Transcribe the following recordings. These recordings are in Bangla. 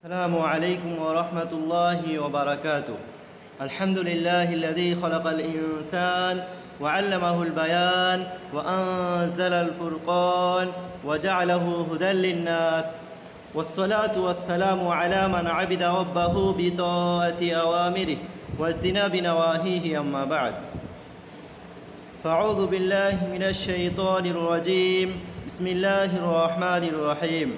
السلام عليكم ورحمة الله وبركاته. الحمد لله الذي خلق الإنسان وعلمه البيان وأنزل الفرقان وجعله هدى للناس. والصلاة والسلام على من عبد ربه بطاعة أوامره واجتناب نواهيه أما بعد. فأعوذ بالله من الشيطان الرجيم. بسم الله الرحمن الرحيم.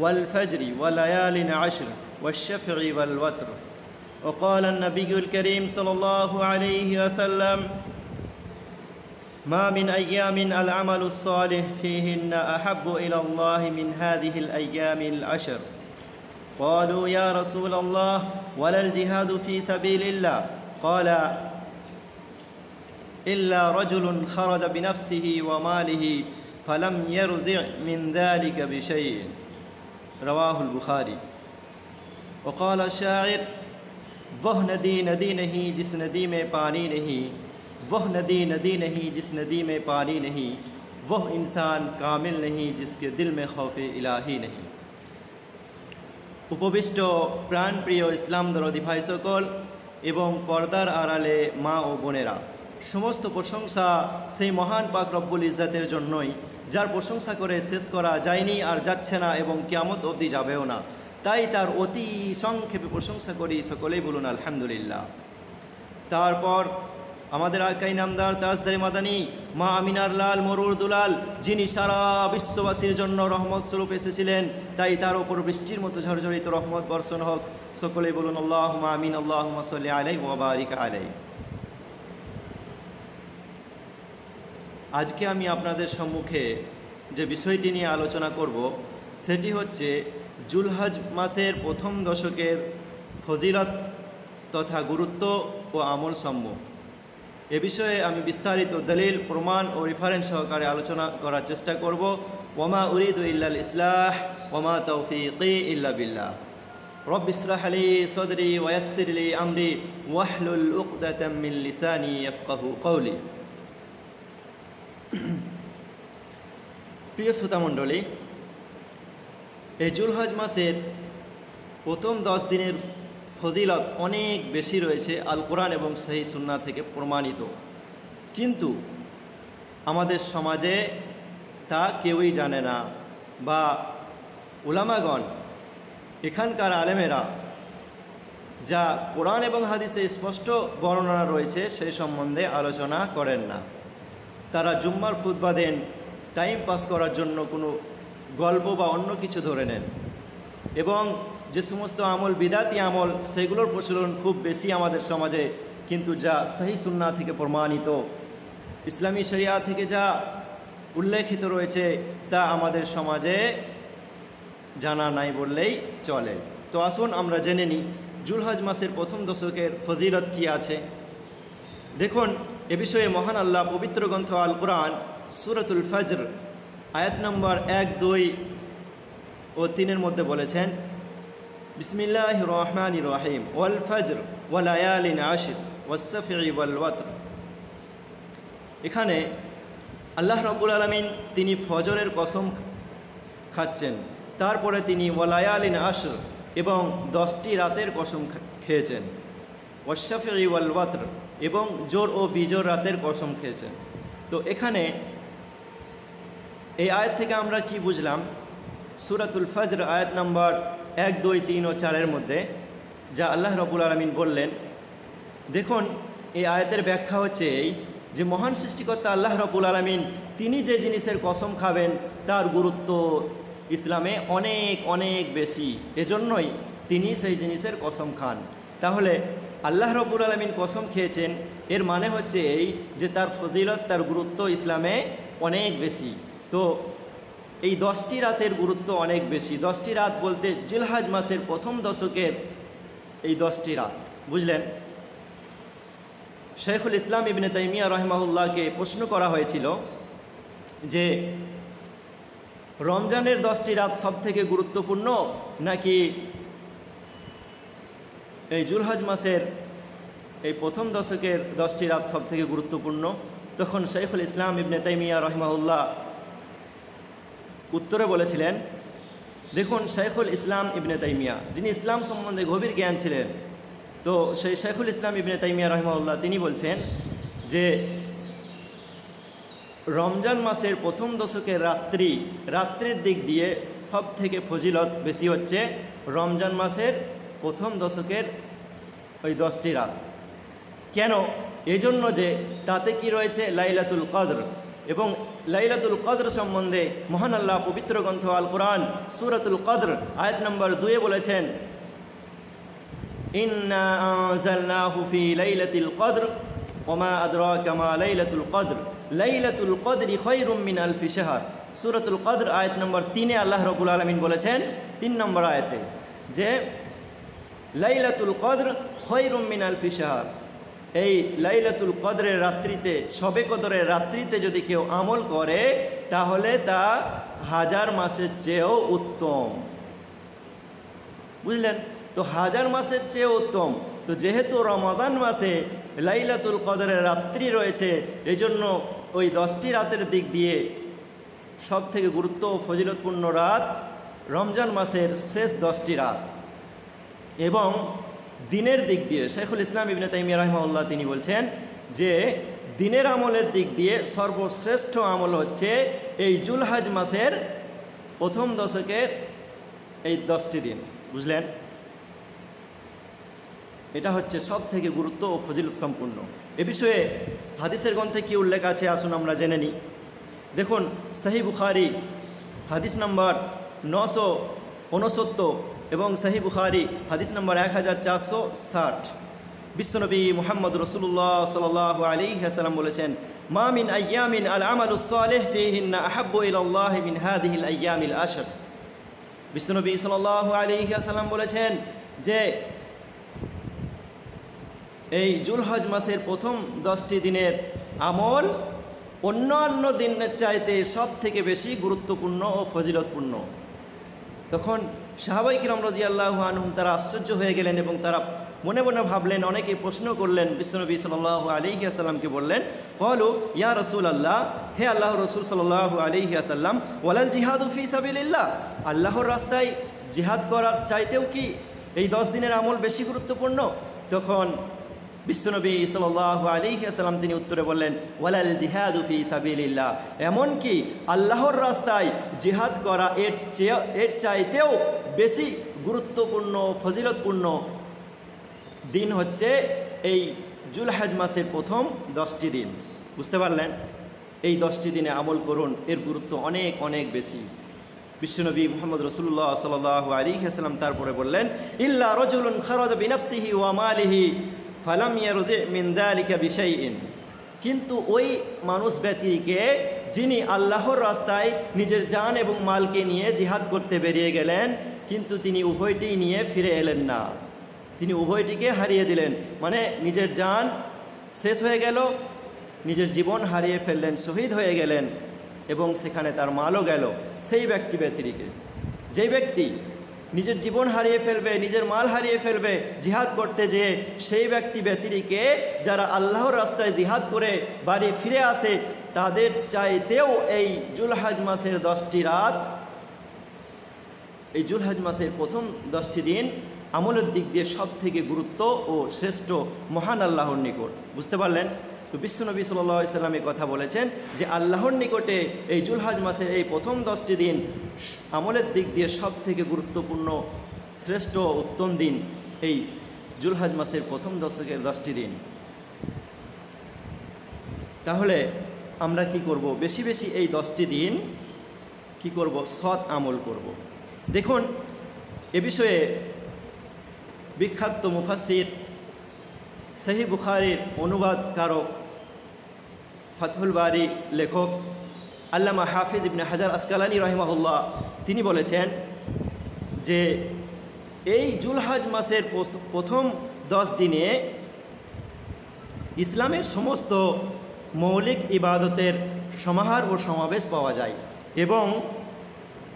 والفجر وليال عشر والشفع والوتر. وقال النبي الكريم صلى الله عليه وسلم ما من أيام العمل الصالح فيهن أحب إلى الله من هذه الأيام العشر. قالوا يا رسول الله ولا الجهاد في سبيل الله. قال إلا رجل خرج بنفسه وماله فلم يرضع من ذلك بشيء. رواہ البخاری. وقال شاعر وہ ندی ندی نہیں جس ندی میں پانی نہیں وہ ندی ندی نہیں جس ندی میں پانی نہیں وہ انسان کامل نہیں، جس کے دل میں خوف الہی نہیں. উপবিষ্ট প্রাণপ্রিয় ইসলাম দরদি ভাই সকল এবং পর্দার আড়ালে ماں ও বোনেরা সমস্ত প্রশংসা سی مہان پاک رب ইজ্জাতের جنوئی যার প্রশংসা করে শেষ করা যায়নি আর যাচ্ছে না এবং কিয়ামত অবধি যাবেও না। তাই তার অতি সংক্ষেপে প্রশংসা করি, সকলেই বলুন আলহামদুলিল্লাহ। তারপর আমাদের আকাই নামদার তাজদারি মাদানি, মা আমিনার লাল, মরুর দুলাল, যিনি সারা বিশ্ববাসীর জন্য রহমত স্বরূপ এসেছিলেন, তাই তার ওপর বৃষ্টির মতো ঝরঝরিত রহমত বর্ষণ হোক। সকলেই বলুন আল্লাহ আমিন আল্লাহ সাল্লি আলাই ওবারিক আলাই আজকে আমি আপনাদের সম্মুখে যে বিষয়টি নিয়ে আলোচনা করব সেটি হচ্ছে জুলহাজ মাসের প্রথম দশকের ফজিলত তথা গুরুত্ব ও আমল সম্য এ বিষয়ে আমি বিস্তারিত দলিল প্রমাণ ও রেফারেন্স সহকারে আলোচনা করার চেষ্টা করব ওমা উরিদ ইল্লাল ইসলাহ ওমা তৌফিকি ইল্লা বিল্লাহ رب اشرح لي صدري ويسر لي أمري واحلل عقدة من لساني يفقه قولي প্রিয় শ্রোতামণ্ডলী এই জুলহজ মাসের প্রথম দশ দিনের ফজিলত অনেক বেশি রয়েছে আল কোরআন এবং সেই সুন্না থেকে প্রমাণিত। কিন্তু আমাদের সমাজে তা কেউই জানে না বা উলামাগণ, এখানকার আলেমেরা যা কোরআন এবং হাদিসে স্পষ্ট বর্ণনা রয়েছে সেই সম্বন্ধে আলোচনা করেন না। তারা জুম্মার খুতবা দেন টাইম পাস করার জন্য কোনো গল্প বা অন্য কিছু ধরে নেন। এবং যে সমস্ত আমল, বিদাতি আমল, সেগুলোর প্রচলন খুব বেশি আমাদের সমাজে, কিন্তু যা সহি সুন্না থেকে প্রমাণিত, ইসলামী শরিয়া থেকে যা উল্লেখিত রয়েছে, তা আমাদের সমাজে জানা নাই বললেই চলে। তো আসুন আমরা জেনে নিই, জুলহাজ মাসের প্রথম দশকের ফজিলত কি আছে? দেখুন এ বিষয়ে মহান আল্লাহ পবিত্র গ্রন্থ আল কোরআন, সুরতুল ফজর, আয়াত নম্বর এক, দুই ও তিনের মধ্যে বলেছেন বিসমিল্লাহ রহমান রহিম, ওয়াল ফজর ওয়াল আয়ালিন আশির ওয়াসফি ওয়াল ওয়াতর। এখানে আল্লাহ রবুল আলমিন তিনি ফজরের কসম খাচ্ছেন, তারপরে তিনি ওয়ালায়ালিন আশর এবং দশটি রাতের কসম খেয়েছেন। ওয়াশাফি ওয়াল ওয়াতর এবং জোর ও বিজোর রাতের কসম খেয়েছেন তো এখানে এই আয়াত থেকে আমরা কি বুঝলাম? সুরাতুল ফজর আয়াত নম্বর এক, দুই, তিন ও চারের মধ্যে, যা আল্লাহ রবুল আলমিন বললেন, দেখুন, এই আয়াতের ব্যাখ্যা হচ্ছে এই যে মহান সৃষ্টিকর্তা আল্লাহ রবুল আলমিন, তিনি যে জিনিসের কসম খাবেন, তার গুরুত্ব ইসলামে অনেক অনেক বেশি। এজন্যই তিনি সেই জিনিসের কসম খান। তাহলে আল্লাহ রব্বুল আলমিন কসম খেয়েছেন। এর মানে হচ্ছে এই যে তার ফজিলত, তার গুরুত্ব ইসলামে অনেক বেশি। তো এই দশটি রাতের গুরুত্ব অনেক বেশি। দশটি রাত বলতে জিলহাজ মাসের প্রথম দশকের এই দশটি রাত। বুঝলেন? শেখুল ইসলাম ইবনে তাইমিয়া রহমাউল্লাহকে প্রশ্ন করা হয়েছিল যে, রমজানের দশটি রাত সব থেকে গুরুত্বপূর্ণ নাকি এই জুলহাজ মাসের এই প্রথম দশকের দশটি রাত সব থেকে গুরুত্বপূর্ণ। তখন শেখুল ইসলাম ইবনে তাইমিয়া রহমাউল্লাহ উত্তরে বলেছিলেন, দেখুন শেখুল ইসলাম ইবনে তাইমিয়া, যিনি ইসলাম সম্বন্ধে গভীর জ্ঞান ছিলেন, তো সেই শেখুল ইসলাম ইবনে তাইমিয়া রহমাউল্লাহ তিনি বলছেন যে, রমজান মাসের প্রথম দশকের রাত্রি, রাত্রির দিক দিয়ে সব থেকে ফজিলত বেশি হচ্ছে রমজান মাসের প্রথম দশকের ওই দশটি রাত। কেন? এই জন্য যে তাতে কি রয়েছে? লাইলাতুল কদর। এবং লাইলাতুল কদর সম্বন্ধে মহান আল্লাহ পবিত্র গ্রন্থ আল কোরআন, সুরাতুল কদর, আয়াত নম্বর দুয়ে বলেছেন, ইন্না আনজালনাহু ফি লাইলাতিল কদর লাইলাতুল কদর। লাইলাতুল আয়াত নম্বর তিনে আল্লাহ রবুল আলমিন বলেছেন, তিন নম্বর আয়াতে, যে লাইলাতুল কদর খৈরুম মিন আলফি শাহর এই লাইলাতুল কদরের রাত্রিতে সবে কদরের রাত্রিতে যদি কেউ আমল করে, তাহলে তা হাজার মাসের চেয়েও উত্তম। বুঝলেন? তো হাজার মাসের চেয়ে উত্তম। তো যেহেতু রমাদান মাসে লাইলাতুল কদরের রাত্রি রয়েছে এই জন্য ওই দশটি রাতের দিক দিয়ে সব থেকে গুরুত্ব ও ফজিলতপূর্ণ রাত রমজান মাসের শেষ দশটি রাত। এবং দিনের দিক দিয়ে শেখুল ইসলাম ইবনে তাইমিয়া রহমাউল্লাহ তিনি বলছেন যে দিনের আমলের দিক দিয়ে সর্বশ্রেষ্ঠ আমল হচ্ছে এই জুলহাজ মাসের প্রথম দশকের এই দশটি দিন। বুঝলেন? এটা হচ্ছে সব থেকে গুরুত্ব ও ফজিলত সম্পূর্ণ। এ বিষয়ে হাদিসের গ্রন্থে কী উল্লেখ আছে আসুন আমরা জেনে নিই। দেখুন সাহি বুখারি হাদিস নম্বর নশো উনসত্তর এবং সাহি বুখারি, হাদিস নম্বর এক হাজার চারশো ষাট। বিশ্বনবী মোহাম্মদ রসুল্লাহ সাল আলী হাসালাম বলেছেন মামিন আয়ামিন আল আমালুসলেহ ফিহিন্না ইল্লাহ মিন আশর। বিশ্বনবী সাল আলী হাসালাম বলেছেন যে, এই জুলহজ মাসের প্রথম দশটি দিনের আমল অন্যান্য দিনের চাইতে সব থেকে বেশি গুরুত্বপূর্ণ ও ফজিলতপূর্ণ। তখন সাহাবাই কিরম রাজি আল্লাহ আনহুম তারা আশ্চর্য হয়ে গেলেন এবং তারা মনে মনে ভাবলেন, অনেকে প্রশ্ন করলেন, বিশ্বনবী সাল্লাহ আলিহি আসাল্লামকে বললেন কলু ইয়া রসুল আল্লাহ হে আল্লাহ রসুল সাল্লাহ আলিহি আসাল্লাম ওয়ালাল জিহাদ উফি সাবিল্লাহ আল্লাহর রাস্তায় জিহাদ করার চাইতেও কি এই দশ দিনের আমল বেশি গুরুত্বপূর্ণ? তখন বিশ্বনবী সাল আলী আসালাম তিনি উত্তরে বললেন, ওয়ালাল জিহাদুফি সাবিল্লাহ এমনকি আল্লাহর রাস্তায় জিহাদ করা এর চেয়ে, এর চাইতেও বেশি গুরুত্বপূর্ণ, ফজিলতপূর্ণ দিন হচ্ছে এই জুলহাজ মাসের প্রথম দশটি দিন। বুঝতে পারলেন? এই দশটি দিনে আমল করুন, এর গুরুত্ব অনেক অনেক বেশি। বিশ্বনবী মোহাম্মদ রসুল্লাহ সাল আলী হাসলাম তারপরে বললেন, ইল্লা রজুলুন খরজ বিনফসিহি ওয়ামালিহি ফালাম ইয়ারুজে মিন্দালিকা বিষয়ইন কিন্তু ওই মানুষ ব্যক্তিকে যিনি আল্লাহর রাস্তায় নিজের জান এবং মালকে নিয়ে জিহাদ করতে বেরিয়ে গেলেন, কিন্তু তিনি উভয়টি নিয়ে ফিরে এলেন না। তিনি উভয়টিকে হারিয়ে দিলেন। মানে নিজের জান শেষ হয়ে গেল, নিজের জীবন হারিয়ে ফেললেন, শহীদ হয়ে গেলেন এবং সেখানে তার মালও গেল সেই ব্যক্তি ব্যতিরিকে যেই ব্যক্তি নিজের জীবন হারিয়ে ফেলবে, নিজের মাল হারিয়ে ফেলবে, জিহাদ করতে যেয়ে সেই ব্যক্তি ব্যতিরিকে যারা আল্লাহর রাস্তায় জিহাদ করে বাড়ি ফিরে আসে, তাদের চাইতেও এই জুলহাজ মাসের দশটি রাত, এই জুলহাজ মাসের প্রথম দশটি দিন আমলের দিক দিয়ে সব থেকে গুরুত্ব ও শ্রেষ্ঠ, মহান আল্লাহর নিকট। বুঝতে পারলেন? তো বিশ্বনবী সাল্লা সাল্লামে কথা বলেছেন যে আল্লাহর নিকটে এই জুলহাজ মাসের এই প্রথম দশটি দিন আমলের দিক দিয়ে সব থেকে গুরুত্বপূর্ণ, শ্রেষ্ঠ, উত্তম দিন এই জুলহাজ মাসের প্রথম দশকের দশটি দিন। তাহলে আমরা কি করব? বেশি বেশি এই দশটি দিন কি করব? সৎ আমল করব। দেখুন, এ বিষয়ে বিখ্যাত মুফাসির সহি বুখারির অনুবাদকারক ফাতহুল বারি লেখক আল্লামা হাফিজ ইবনে হাজার আসকালানি রহিমাহুল্লাহ, তিনি বলেছেন যে এই জুলহাজ মাসের প্রথম দশ দিনে ইসলামের সমস্ত মৌলিক ইবাদতের সমাহার ও সমাবেশ পাওয়া যায় এবং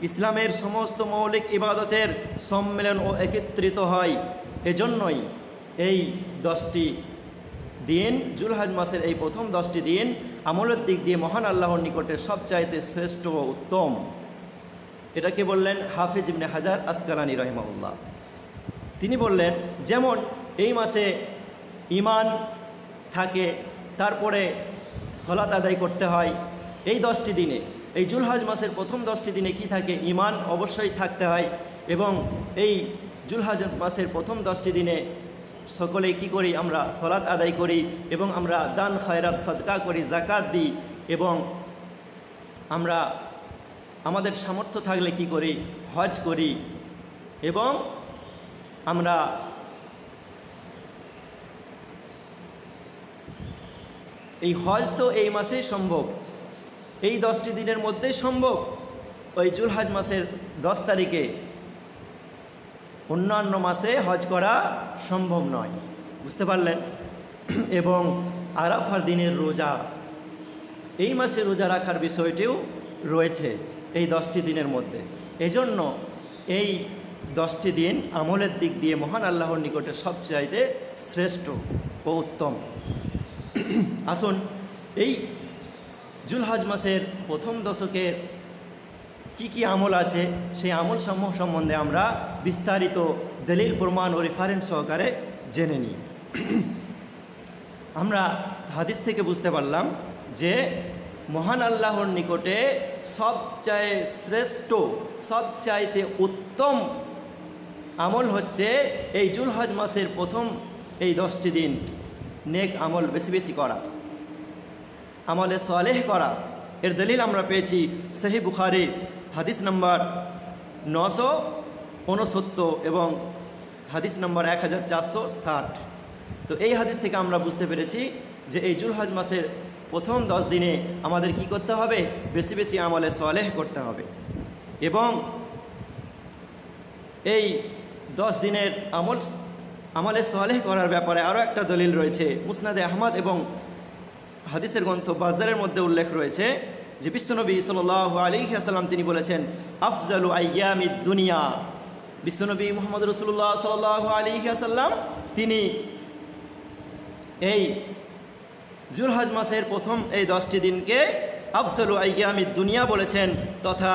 ইসলামের সমস্ত মৌলিক ইবাদতের সম্মেলন ও একত্রিত হয়। এজন্যই এই দশটি দিন, জুলহাজ মাসের এই প্রথম দশটি দিন আমলের দিক দিয়ে মহান আল্লাহর নিকটে সবচাইতে শ্রেষ্ঠ ও উত্তম। এটাকে বললেন? হাফিজ ইবনে হাজার আসকালানি রহিমাউল্লাহ তিনি বললেন, যেমন এই মাসে ইমান থাকে, তারপরে সলাত আদায় করতে হয়। এই দশটি দিনে, এই জুলহাজ মাসের প্রথম দশটি দিনে কি থাকে? ইমান অবশ্যই থাকতে হয় এবং এই জুলহাজ মাসের প্রথম দশটি দিনে সকলে কি করি? আমরা সলাৎ আদায় করি এবং আমরা দান, খয়রাত, সদকা করি জাকাত দিই এবং আমরা আমাদের সামর্থ্য থাকলে কি করি? হজ করি এবং আমরা এই হজ তো এই মাসেই সম্ভব। এই দশটি দিনের মধ্যেই সম্ভব। ওই জুলহাজ মাসের দশ তারিখে অন্যান্য মাসে হজ করা সম্ভব নয়। বুঝতে পারলেন? এবং আরাফার দিনের রোজা, এই মাসে রোজা রাখার বিষয়টিও রয়েছে এই দশটি দিনের মধ্যে। এজন্য এই দশটি দিন আমলের দিক দিয়ে মহান আল্লাহর নিকটে সবচাইতে শ্রেষ্ঠ ও উত্তম। আসুন, এই জুলহাজ মাসের প্রথম দশকের কি কি আমল আছে? সেই আমল সমূহ সম্বন্ধে আমরা বিস্তারিত দলিল, প্রমাণ ও রেফারেন্স সহকারে জেনে নিই। আমরা হাদিস থেকে বুঝতে পারলাম যে মহান আল্লাহর নিকটে সবচায়ে শ্রেষ্ঠ, সবচাইতে উত্তম আমল হচ্ছে এই জুলহজ মাসের প্রথম এই দশটি দিন নেক আমল বেশি বেশি করা, আমলে সালেহ করা। এর দলিল আমরা পেয়েছি সহি বুখারি হাদিস নম্বর নশো উনসত্তর এবং হাদিস নম্বর এক হাজার চারশো ষাট। তো এই হাদিস থেকে আমরা বুঝতে পেরেছি যে এই জুলহজ মাসের প্রথম দশ দিনে আমাদের কি করতে হবে? বেশি বেশি আমলে সলেহ করতে হবে। এবং এই দশ দিনের আমল, আমলে সলেহ করার ব্যাপারে আরও একটা দলিল রয়েছে। মুসনাদে আহমদ এবং হাদিসের গ্রন্থ বাজারের মধ্যে উল্লেখ রয়েছে যে বিশ্বনবী সাল আলী আসাল্লাম তিনি বলেছেন, আফজালু আয়ামিদ দুনিয়া। বিশ্বনবী মোহাম্মদ রসুল্লাহ সাল আলী আসাল্লাম তিনি এই জুলহাজ মাসের প্রথম এই দশটি দিনকে আফজালু আয়ামিদ দুনিয়া বলেছেন তথা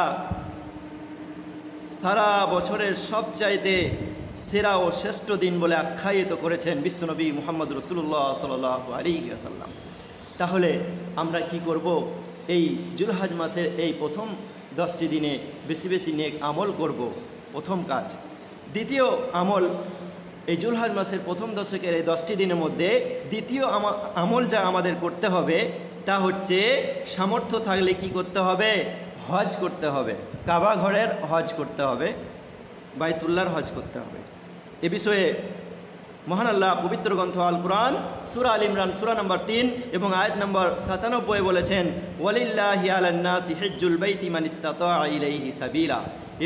সারা বছরের সবচাইতে সেরা ও শ্রেষ্ঠ দিন বলে আখ্যায়িত করেছেন বিশ্বনবী মোহাম্মদ রসুল্লাহ সাল আলী আসাল্লাম তাহলে আমরা কি করব? এই জুলহাজ মাসের এই প্রথম দশটি দিনে বেশি বেশি নেক আমল করব। প্রথম কাজ। দ্বিতীয় আমল, এই জুলহাজ মাসের প্রথম দশকের এই দশটি দিনের মধ্যে দ্বিতীয় আমল যা আমাদের করতে হবে তা হচ্ছে সামর্থ্য থাকলে কি করতে হবে? হজ করতে হবে। কাবা ঘরের হজ করতে হবে। বাইতুল্লার হজ করতে হবে। এ বিষয়ে মহান আল্লাহ পবিত্র গ্রন্থ আল কোরআন, সুরা আল ইমরান, সুরা নম্বর তিন এবং আয়াত নম্বর সাতানব্বই বলেছেন, ওয়ালিল্লাহি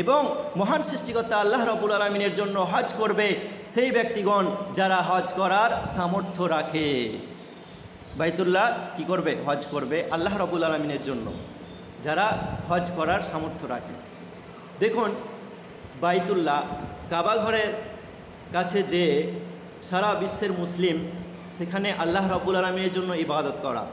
এবং মহান সৃষ্টিকর্তা আল্লাহ রবুল আলমিনের জন্য হজ করবে সেই ব্যক্তিগণ যারা হজ করার সামর্থ্য রাখে। বাইতুল্লাহ কি করবে? হজ করবে আল্লাহ রবুল আলমিনের জন্য, যারা হজ করার সামর্থ্য রাখে। দেখুন, বাইতুল্লাহ কাবাঘরের কাছে যে সারা বিশ্বের মুসলিম সেখানে আল্লাহ রব্বুল আলমীর জন্য ইবাদত করা।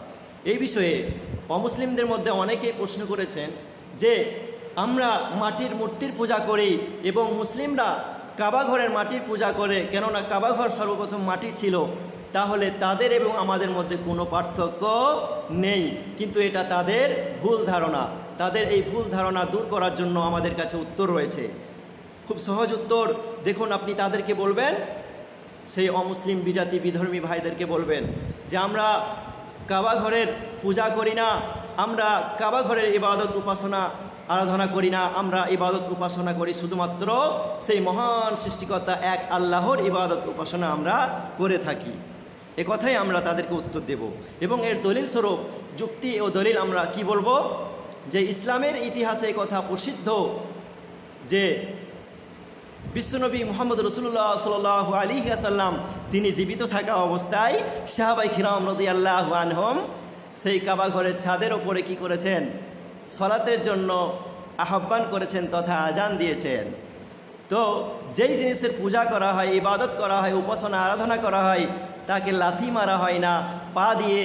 এই বিষয়ে অমুসলিমদের মধ্যে অনেকেই প্রশ্ন করেছেন যে, আমরা মাটির মূর্তির পূজা করি এবং মুসলিমরা কাবা ঘরের মাটির পূজা করে, কেননা কাবা ঘর সর্বপ্রথম মাটি ছিল, তাহলে তাদের এবং আমাদের মধ্যে কোনো পার্থক্য নেই। কিন্তু এটা তাদের ভুল ধারণা। তাদের এই ভুল ধারণা দূর করার জন্য আমাদের কাছে উত্তর রয়েছে। খুব সহজ উত্তর। দেখুন, আপনি তাদেরকে বলবেন সেই অমুসলিম বিজাতি বিধর্মী ভাইদেরকে বলবেন যে আমরা কাবা ঘরের পূজা করি না, আমরা কাবা ঘরের ইবাদত উপাসনা আরাধনা করি না, আমরা ইবাদত উপাসনা করি। শুধুমাত্র সেই মহান সৃষ্টিকর্তা এক আল্লাহর ইবাদত উপাসনা আমরা করে থাকি। এ কথাই আমরা তাদেরকে উত্তর দেব। এবং এর দলিল স্বরূপ যুক্তি ও দলিল আমরা কি বলব? যে ইসলামের ইতিহাসে কথা প্রসিদ্ধ যে বিশ্বনবী মোহাম্মদ রসুল্লাহ সাল আলী আসাল্লাম তিনি জীবিত থাকা অবস্থায় শাহবাই খিরাম রদি আল্লাহ আনহম সেই কাবা ঘরের ছাদের ওপরে কি করেছেন? সলাতের জন্য আহ্বান করেছেন তথা আজান দিয়েছেন। তো যেই জিনিসের পূজা করা হয়, ইবাদত করা হয়, উপাসনা, আরাধনা করা হয়, তাকে লাথি মারা হয় না, পা দিয়ে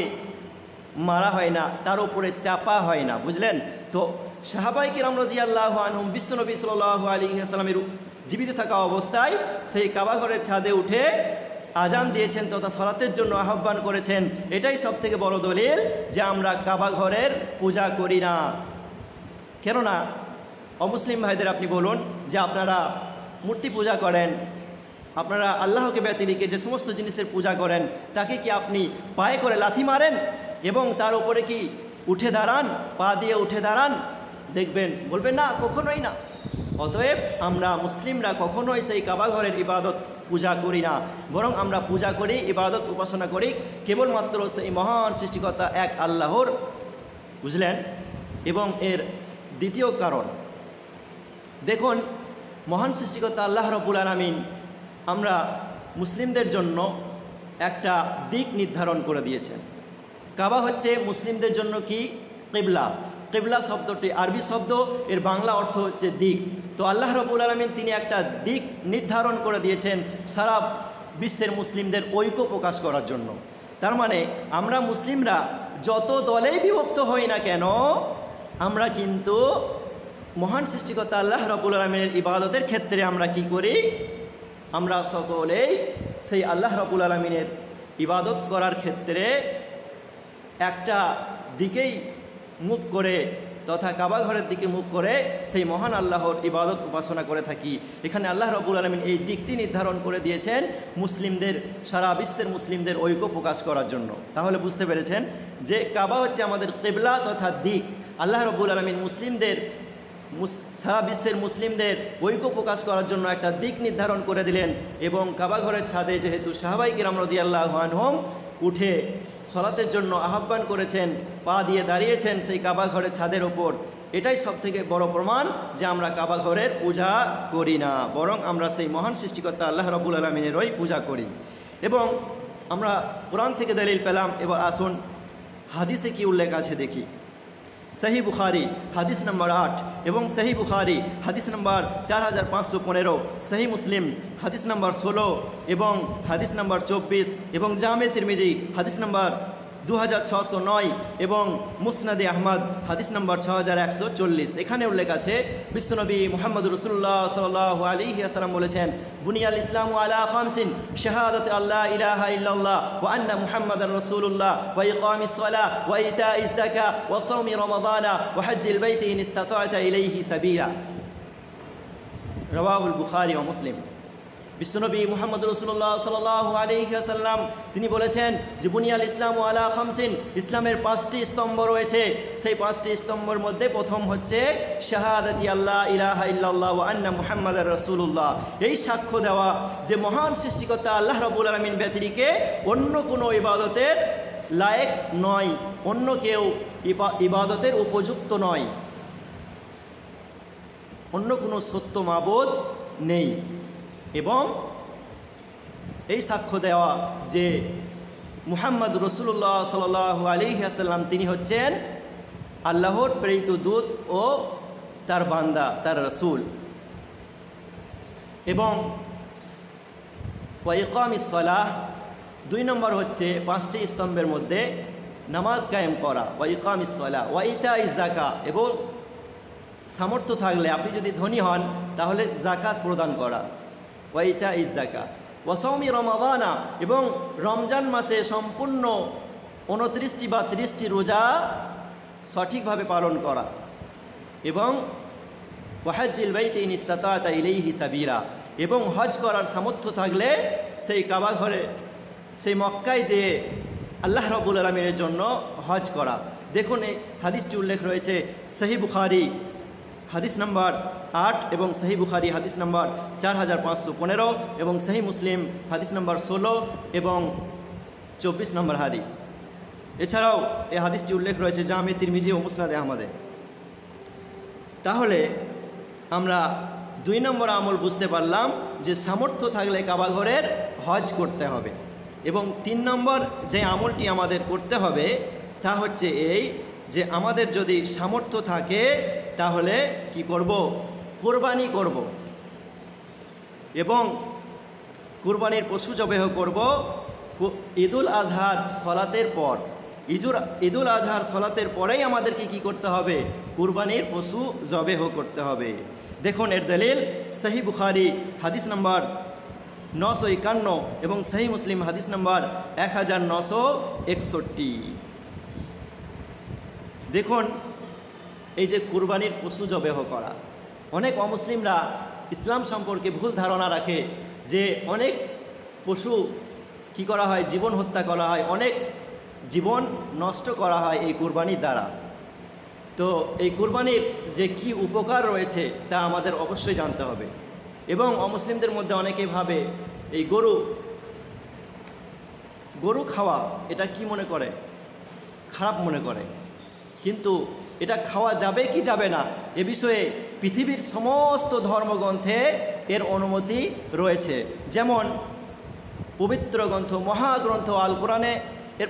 মারা হয় না, তার উপরে চাপা হয় না, বুঝলেন? তো সাহাবাই কিরাম রাজি আল্লাহ আনহুম বিশ্বনবী সাল্লাহ আলী আসসালামের জীবিত থাকা অবস্থায় সেই কাবা ঘরের ছাদে উঠে আজান দিয়েছেন তথা সলাতের জন্য আহ্বান করেছেন। এটাই সব থেকে বড় দলিল যে আমরা কাবা ঘরের পূজা করি না। কেননা, অমুসলিম ভাইদের আপনি বলুন যে আপনারা মূর্তি পূজা করেন, আপনারা আল্লাহকে ব্যতিরিকে যে সমস্ত জিনিসের পূজা করেন, তাকে কি আপনি পায়ে করে লাথি মারেন এবং তার উপরে কি উঠে দাঁড়ান, পা দিয়ে উঠে দাঁড়ান? দেখবেন, বলবেন না, কখনোই না। অতএব আমরা মুসলিমরা কখনোই সেই কাবাঘরের ইবাদত পূজা করি না, বরং আমরা পূজা করি, ইবাদত উপাসনা করি। কেবলমাত্র সেই মহান সৃষ্টিকর্তা এক আল্লাহর, বুঝলেন? এবং এর দ্বিতীয় কারণ, দেখুন, মহান সৃষ্টিকর্তা আল্লাহ রবুল আলমিন আমরা মুসলিমদের জন্য একটা দিক নির্ধারণ করে দিয়েছেন। কাবা হচ্ছে মুসলিমদের জন্য কি? কেবলা। কেবলা শব্দটি, আরবি শব্দ, এর বাংলা অর্থ হচ্ছে দিক। তো আল্লাহ রবুল আলমিন তিনি একটা দিক নির্ধারণ করে দিয়েছেন সারা বিশ্বের মুসলিমদের ঐক্য প্রকাশ করার জন্য। তার মানে আমরা মুসলিমরা যত দলেই বিভক্ত হই না কেন, আমরা কিন্তু মহান সৃষ্টিকর্তা আল্লাহ রবুল আলমিনের ইবাদতের ক্ষেত্রে আমরা কি করি? আমরা সকলেই সেই আল্লাহ রবুল আলমিনের ইবাদত করার ক্ষেত্রে একটা দিকেই মুখ করে তথা কাবা ঘরের দিকে মুখ করে সেই মহান আল্লাহর ইবাদত উপাসনা করে থাকি। এখানে আল্লাহ রবুল আলমিন এই দিকটি নির্ধারণ করে দিয়েছেন মুসলিমদের, সারা বিশ্বের মুসলিমদের ঐক্য প্রকাশ করার জন্য। তাহলে বুঝতে পেরেছেন যে কাবা হচ্ছে আমাদের কেবলা তথা দিক। আল্লাহ রবুল আলমিন মুসলিমদের সারা বিশ্বের মুসলিমদের ঐক্য প্রকাশ করার জন্য একটা দিক নির্ধারণ করে দিলেন এবং কাবাঘরের ছাদে যেহেতু সাহাবাই কিরাম রদি আল্লাহ হোম উঠে সলাতের জন্য আহ্বান করেছেন, পা দিয়ে দাঁড়িয়েছেন সেই কাবা ঘরের ছাদের ওপর। এটাই সব থেকে বড় প্রমাণ যে আমরা কাবা ঘরের পূজা করি না, বরং আমরা সেই মহান সৃষ্টিকর্তা আল্লাহ রবুল আলমিনেরই পূজা করি। এবং আমরা কোরআন থেকে দলিল পেলাম, এবার আসুন হাদিসে কি উল্লেখ আছে দেখি। সহি বুখারি হাদিস নম্বর আট এবং সহি বুখারি হাদিস নম্বর চার হাজার পাঁচশো পনেরো সহি মুসলিম হাদিস নম্বর ষোলো এবং হাদিস নম্বর চব্বিশ এবং জামে তিরমিজি হাদিস নম্বর দু হাজার ছশো নয় এবং মুসনাদে আহমদ, হাদিস নম্বর ছ হাজার একশো চল্লিশ। এখানে উল্লেখ আছে, বিশ্বনবী মোহাম্মদ রসুল্লাহ সাল আলী আসালাম বলেছেন, বুনিয়াল ইসলাম আলা খামসিন, শাহাদত আল্লাহ ইলাহা ইল্লাল্লাহ ওয়া আন্না মুহাম্মাদার রাসূলুল্লাহ ওয়া ইকামিস সালাহ ওয়া ইতাইজ যাকাহ ওয়া সাওমি রমাদানা ওয়া হজ্জিল বাইতি ইলাইহি সাবিলা। রাওয়াহুল বুখারী ওয়া মুসলিম। বিশ্বনবী মোহাম্মদ রসুল্লাহ সাল আলিহাসাল্লাম তিনি বলেছেন যে, বুনিয়াল ইসলাম ও আলা খামসিন ইসলামের পাঁচটি স্তম্ভ রয়েছে। সেই পাঁচটি স্তম্ভের মধ্যে প্রথম হচ্ছে, শাহাদাতি আল্লাহ ইলাহা ইল্লাল্লাহ আন্না মুহাম্মদ রসুল্লাহ এই সাক্ষ্য দেওয়া যে মহান সৃষ্টিকর্তা আল্লাহ রবুল আলমিন ব্যতিরিকে অন্য কোনো ইবাদতের লায়েক নয়, অন্য কেউ ইবাদতের উপযুক্ত নয়। অন্য কোনো সত্য মাবোধ নেই। এবং এই সাক্ষ্য দেওয়া যে মুহাম্মদ রসুল্লাহ সাল আলী আসাল্লাম তিনি হচ্ছেন আল্লাহর প্রেরিত দূত ও তার বান্দা, তার রসুল। এবং ওয়াইকাম ইসলাহ দুই নম্বর হচ্ছে পাঁচটি স্তম্ভের মধ্যে নামাজ কায়েম করা ওয়াইকাম ইসলাহ ওয়াইতা ইজাকা এবং সামর্থ্য থাকলে আপনি যদি ধনী হন, তাহলে জাকাত প্রদান করা। ওয়াইতা ইজাকা ওয়াসৌমি রমাদানা। এবং রমজান মাসে সম্পূর্ণ উনত্রিশটি বা ত্রিশটি রোজা সঠিকভাবে পালন করা। এবং ওয়াহাজিল বাইতে ইস্তাতা ইলেইহি সাবিরা এবং হজ করার সামর্থ্য থাকলে সেই কাবা ঘরে, সেই মক্কায় যে আল্লাহ রবুল আলমীর জন্য হজ করা। দেখুন এই হাদিসটি উল্লেখ রয়েছে সহি বুখারি, হাদিস নম্বর আট এবং সহি বুখারি হাদিস নম্বর চার হাজার পাঁচশো পনেরো এবং সহি মুসলিম হাদিস নম্বর ষোলো এবং চব্বিশ নম্বর হাদিস। এছাড়াও এই হাদিসটি উল্লেখ রয়েছে জামে তিরমিজি ও মুসনাদে আহমদে। তাহলে আমরা দুই নম্বর আমল বুঝতে পারলাম যে সামর্থ্য থাকলে কাবাঘরের হজ করতে হবে এবং তিন নম্বর যে আমলটি আমাদের করতে হবে তা হচ্ছে এই যে আমাদের যদি সামর্থ্য থাকে তাহলে কি করব? কোরবানি করব। এবং কোরবানির পশু জবেহ করব ঈদুল আজহার সলাতের পর। ইজুর ঈদুল আজহার সলাতের পরেই আমাদেরকে কি করতে হবে? কুরবানির পশু জবেহ করতে হবে। দেখুন এর দলিল, সহি বুখারি হাদিস নম্বর নশো একান্ন এবং সহি মুসলিম হাদিস নম্বর এক হাজার নশো একষট্টি। দেখুন, এই যে কুরবানির পশু জবেহ করা অনেক অমুসলিমরা ইসলাম সম্পর্কে ভুল ধারণা রাখে যে অনেক পশু কি করা হয়, জীবন হত্যা করা হয়, অনেক জীবন নষ্ট করা হয় এই কুরবানির দ্বারা। তো এই কুরবানির যে কি উপকার রয়েছে তা আমাদের অবশ্যই জানতে হবে। এবং অমুসলিমদের মধ্যে অনেকে ভাবে এই গরু গরু খাওয়া এটা কি মনে করে? খারাপ মনে করে। কিন্তু এটা খাওয়া যাবে কি যাবে না, এ বিষয়ে পৃথিবীর সমস্ত ধর্মগ্রন্থে এর অনুমতি রয়েছে। যেমন পবিত্র গ্রন্থ, মহাগ্রন্থ আল কোরআনে এর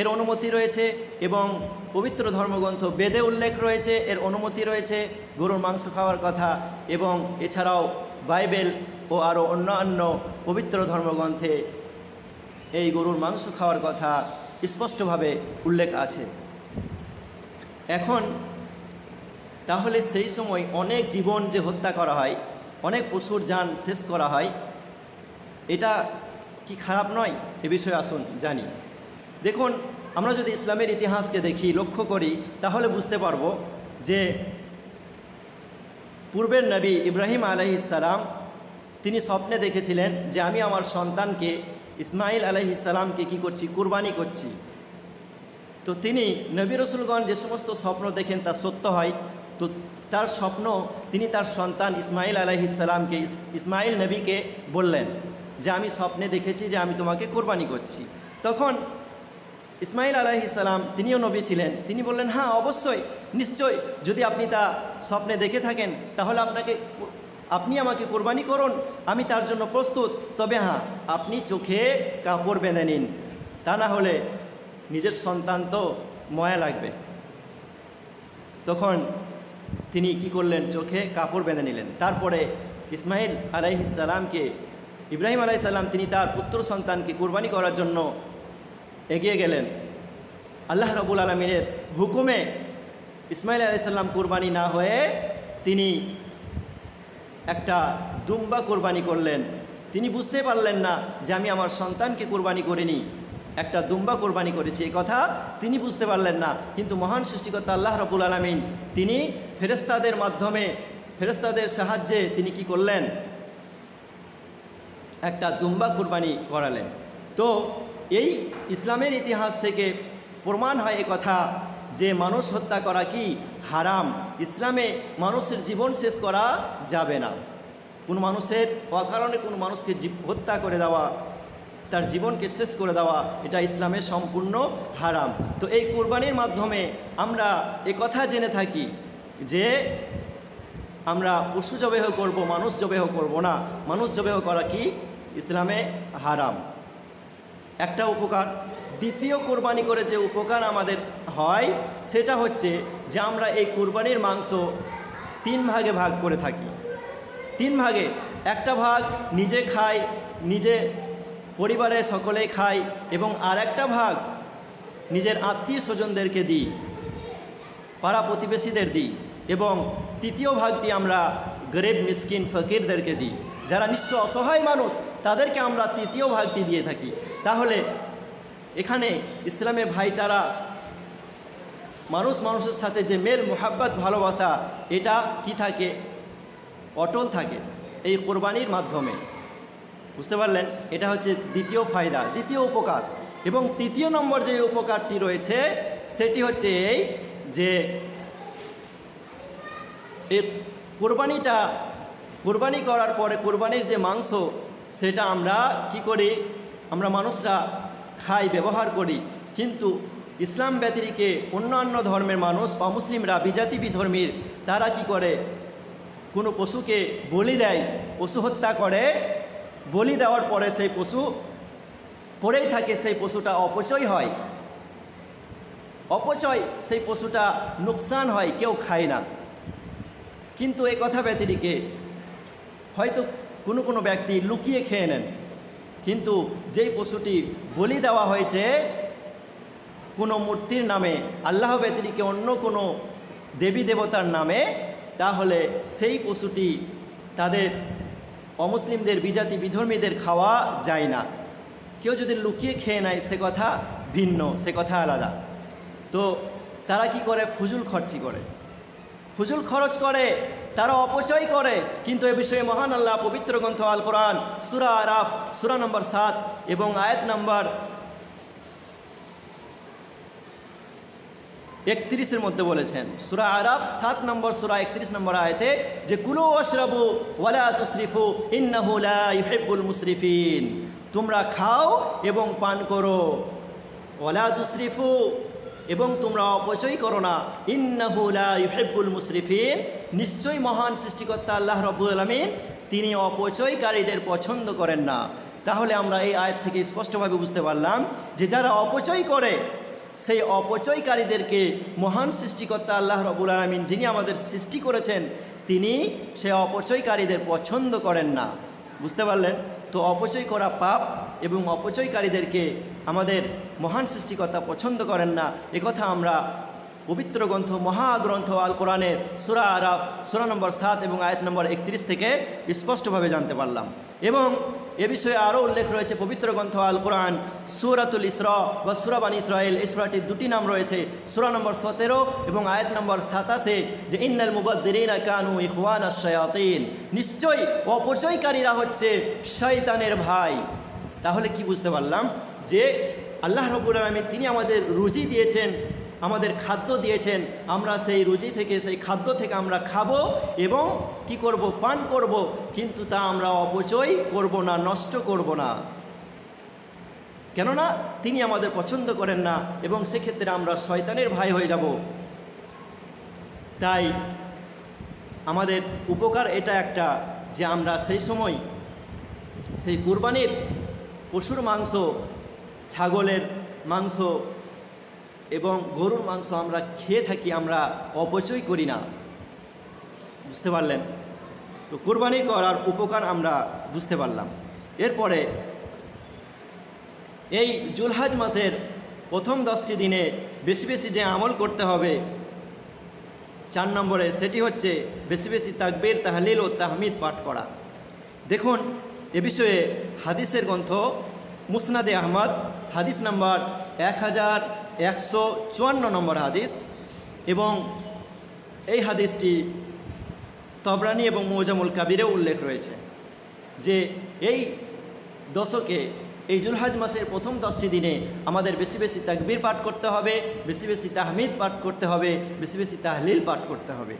এর অনুমতি রয়েছে এবং পবিত্র ধর্মগ্রন্থ বেদে উল্লেখ রয়েছে, এর অনুমতি রয়েছে গরুর মাংস খাওয়ার কথা এবং এছাড়াও বাইবেল ও আরও অন্যান্য পবিত্র ধর্মগ্রন্থে এই গরুর মাংস খাওয়ার কথা স্পষ্টভাবে উল্লেখ আছে। এখন, তাহলে সেই সময় অনেক জীবন যে হত্যা করা হয়, অনেক পশুর যান শেষ করা হয়, এটা কি খারাপ নয়? এ বিষয়ে আসুন, জানি। দেখুন, আমরা যদি ইসলামের ইতিহাসকে দেখি, লক্ষ্য করি, তাহলে বুঝতে পারব যে পূর্বের নবী ইব্রাহিম আলহিসাল্লাম তিনি স্বপ্নে দেখেছিলেন যে আমি আমার সন্তানকে ইসমাইল আলহিসাল্লামকে কি করছি? কুরবানি করছি। তো তিনি নবী রসুলগণ যে সমস্ত স্বপ্ন দেখেন তা সত্য হয়। তো তার স্বপ্ন, তিনি তার সন্তান ইসমাইল আলাইহিসাল্লামকে ইস- ইসমাইল নবীকে বললেন যে, আমি স্বপ্নে দেখেছি যে, আমি তোমাকে কোরবানি করছি। তখন ইসমাইল আলাইহিসাল্লাম তিনিও নবী ছিলেন, তিনি বললেন হ্যাঁ অবশ্যই, নিশ্চয়, যদি আপনি তা স্বপ্নে দেখে থাকেন, তাহলে আপনাকে আপনি আমাকে কোরবানি করুন, আমি তার জন্য প্রস্তুত। তবে হ্যাঁ আপনি চোখে কাপড় বেঁধে নিন, তা না হলে নিজের সন্তান তো ময়া লাগবে। তখন তিনি কি করলেন? চোখে কাপড় বেঁধে নিলেন। তারপরে ইসমাইল আলাইহিসাল্লামকে ইব্রাহিম আলাইসাল্লাম তিনি তার পুত্র সন্তানকে কোরবানি করার জন্য এগিয়ে গেলেন। আল্লাহ রবুল আলমিনের হুকুমে ইসমাইল আলাইসাল্লাম কোরবানি না হয়ে তিনি একটা দুম্বা কোরবানি করলেন। তিনি বুঝতে পারলেন না যে আমি আমার সন্তানকে কোরবানি করিনি। একটা দুম্বা কোরবানি করেছি। এই কথা তিনি বুঝতে পারলেন না। কিন্তু মহান সৃষ্টিকর্তা আল্লাহ রবুল আলমিন তিনি ফেরেস্তাদের মাধ্যমে ফেরেস্তাদের সাহায্যে তিনি কি করলেন? একটা দুম্বা কুরবানি করালেন। তো এই ইসলামের ইতিহাস থেকে প্রমাণ হয় কথা যে মানুষ হত্যা করা কি হারাম। ইসলামে মানুষের জীবন শেষ করা যাবে না। কোনো মানুষের অকারণে কোনো মানুষকে হত্যা করে দেওয়া তার জীবনকে শেষ করে দেওয়া, এটা ইসলামের সম্পূর্ণ হারাম। তো এই কোরবানির মাধ্যমে আমরা এ কথা জেনে থাকি যে আমরা পশু জবেহ করব, মানুষ জবেহ করব না। মানুষ জবেহ করা কি? ইসলামে হারাম। একটা উপকার। দ্বিতীয় কোরবানি করে যে উপকার আমাদের হয়, সেটা হচ্ছে যে আমরা এই কোরবানির মাংস তিন ভাগে ভাগ করে থাকি। তিন ভাগে। একটা ভাগ নিজে খাই নিজে পরিবারের সকলেই খাই এবং আর একটা ভাগ নিজের আত্মীয় স্বজনদেরকে দিই, পাড়া প্রতিবেশীদের দিই এবং তৃতীয় ভাগটি আমরা গরিব, মিসকিন, ফকিরদেরকে দিই। যারা নিঃস্ব অসহায় মানুষ, তাদেরকে আমরা তৃতীয় ভাগটি দিয়ে থাকি। তাহলে এখানে ইসলামের ভাইচারা, মানুষ মানুষের সাথে যে মেল, মোহাব্বত, ভালোবাসা, এটা কি থাকে? অটল থাকে এই কোরবানির মাধ্যমে। বুঝতে পারলেন? এটা হচ্ছে দ্বিতীয় ফায়দা, দ্বিতীয় উপকার। এবং তৃতীয় নম্বর যে উপকারটি রয়েছে, সেটি হচ্ছে এই যে এই কোরবানিটা, কোরবানি করার পরে কোরবানির যে মাংস, সেটা আমরা কি করি? আমরা মানুষরা খাই, ব্যবহার করি। কিন্তু ইসলাম ব্যতিরিকে অন্যান্য ধর্মের মানুষ, অমুসলিমরা বিজাতি বিধর্মীর তারা কি করে? কোনো পশুকে বলি দেয়, পশু হত্যা করে বলি দেওয়ার পরে সেই পশু পড়েই থাকে, সেই পশুটা অপচয় হয়। অপচয়, সেই পশুটা নুকসান হয়, কেউ খায় না। কিন্তু এই কথা ব্যতিরিকে হয়তো কোনো কোনো ব্যক্তি লুকিয়ে খেয়ে নেন। কিন্তু যেই পশুটি বলি দেওয়া হয়েছে, কোনো মূর্তির নামে, আল্লাহ ব্যতিরিকে অন্য কোনো দেবী দেবতার নামে, তাহলে সেই পশুটি তাদের অমুসলিমদের, বিজাতি, বিধর্মীদের খাওয়া যায় না। কেউ যদি লুকিয়ে খেয়ে নেয়, সে কথা ভিন্ন, সে কথা আলাদা। তো তারা কি করে? ফুজুল খরচি করে। ফুজুল খরচ করে, তারা অপচয় করে। কিন্তু এ বিষয়ে মহান আল্লাহ পবিত্র গ্রন্থ আল কোরআন সুরা আরাফ, সুরা নম্বর সাত এবং আয়াত নম্বর একত্রিশের মধ্যে বলেছেন। সুরা আরাফ সাত নম্বর, সুরা একত্রিশ নম্বর আয়তে যে, কুলো অশরাবু ওয়ালা তুসরিফু ইন্নাহু লা ইউহিব্বুল মুসরিফিন তোমরা খাও এবং পান করো। ওয়ালা তুসরিফু এবং তোমরা অপচয় করো না। ইন্নাহু লা ইউহিব্বুল মুসরিফিন নিশ্চয়ই মহান সৃষ্টিকর্তা আল্লাহ রব্বুল আলামিন তিনি অপচয়কারীদের পছন্দ করেন না। তাহলে আমরা এই আয়াত থেকে স্পষ্টভাবে বুঝতে পারলাম যে, যারা অপচয় করে সেই অপচয়কারীদেরকে মহান সৃষ্টিকর্তা আল্লাহ রবুল আলমিন যিনি আমাদের সৃষ্টি করেছেন, তিনি সেই অপচয়কারীদের পছন্দ করেন না। বুঝতে পারলেন? তো অপচয় করা পাপ এবং অপচয়কারীদেরকে আমাদের মহান সৃষ্টিকর্তা পছন্দ করেন না একথা আমরা পবিত্র গ্রন্থ, মহাগ্রন্থ আল কোরআনের সুরা আরাফ, সুরা নম্বর সাত এবং আয়াত নম্বর একত্রিশ থেকে স্পষ্টভাবে জানতে পারলাম। এবং এ বিষয়ে আরও উল্লেখ রয়েছে পবিত্র গ্রন্থ আল কোরআন সুরাতুল ইসরা বা সুরাবান ইসরায়েল এই সুরাটির দুটি নাম রয়েছে, সুরা নম্বর সতেরো এবং আয়াত নম্বর সাতাশে যে, ইন্নাল মুবাদ্দিরিনা কানু ইখওয়ান শয়াতিন। নিশ্চয়ই অপচয়কারীরা হচ্ছে শয়তানের ভাই। তাহলে কি বুঝতে পারলাম? যে, আল্লাহ রবুল আলমী তিনি আমাদের রুজি দিয়েছেন আমাদের খাদ্য দিয়েছেন, আমরা সেই রুজি থেকে, সেই খাদ্য থেকে আমরা খাব এবং কি করব? পান করব, কিন্তু তা আমরা অপচয় করব না, নষ্ট করব না। কেননা তিনি আমাদের পছন্দ করেন না এবং সেক্ষেত্রে আমরা শয়তানের ভাই হয়ে যাব। তাই আমাদের উপকার এটা একটা যে আমরা সেই সময় সেই কুরবানির পশুর মাংস, ছাগলের মাংস এবং গরুর মাংস আমরা খেয়ে থাকি, আমরা অপচয় করি না। বুঝতে পারলেন? তো কোরবানি করার উপকার আমরা বুঝতে পারলাম। এরপরে এই জুলহাজ মাসের প্রথম দশটি দিনে বেশি বেশি যে আমল করতে হবে, চার নম্বরে সেটি হচ্ছে বেশি বেশি তাকবীর, তাহলিল ও তাহমিদ পাঠ করা। দেখুন, এ বিষয়ে হাদিসের গ্রন্থ মুসনাদে আহমদ, হাদিস নাম্বার এক হাজার একশো চুয়ান্ন নম্বর হাদিস এবং এই হাদিসটি তবরানি এবং মৌজামুল কাবিরেও উল্লেখ রয়েছে যে এই দশকে এই জুলহাজ মাসের প্রথম দশটি দিনে আমাদের বেশি বেশি তাকবীর পাঠ করতে হবে, বেশি বেশি তাহমিদ পাঠ করতে হবে, বেশি বেশি তাহলিল পাঠ করতে হবে।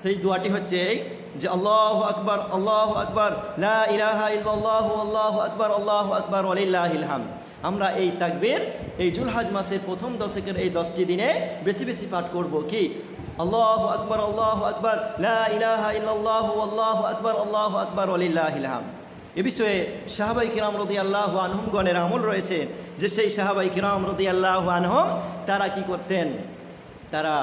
সেই দোয়াটি হচ্ছে এই যে আল্লাহ আকবর আল্লাহ আকবর, লা ইলাহা ইল্লাল্লাহু, আল্লাহু আকবর আল্লাহু আকবর, ওয়ালিল্লাহিল হামদ। আমরা এই তাকবীর, এই জুলহাজ মাসের প্রথম দশকের এই দশটি দিনে বেশি বেশি পাঠ করব কি? আল্লাহ আকবর আল্লাহ আকবর ইল্লাল্লাহু, আল্লাহু আকবর, আল্লাহ আকবর, ওয়ালিল্লাহিল হামদ। এ বিষয়ে সাহাবাই কিরাম রদি আল্লাহ আনহুমগণের আমল রয়েছে যে সেই সাহাবাই কিরাম রদি আল্লাহ আনহম তারা কি করতেন? তারা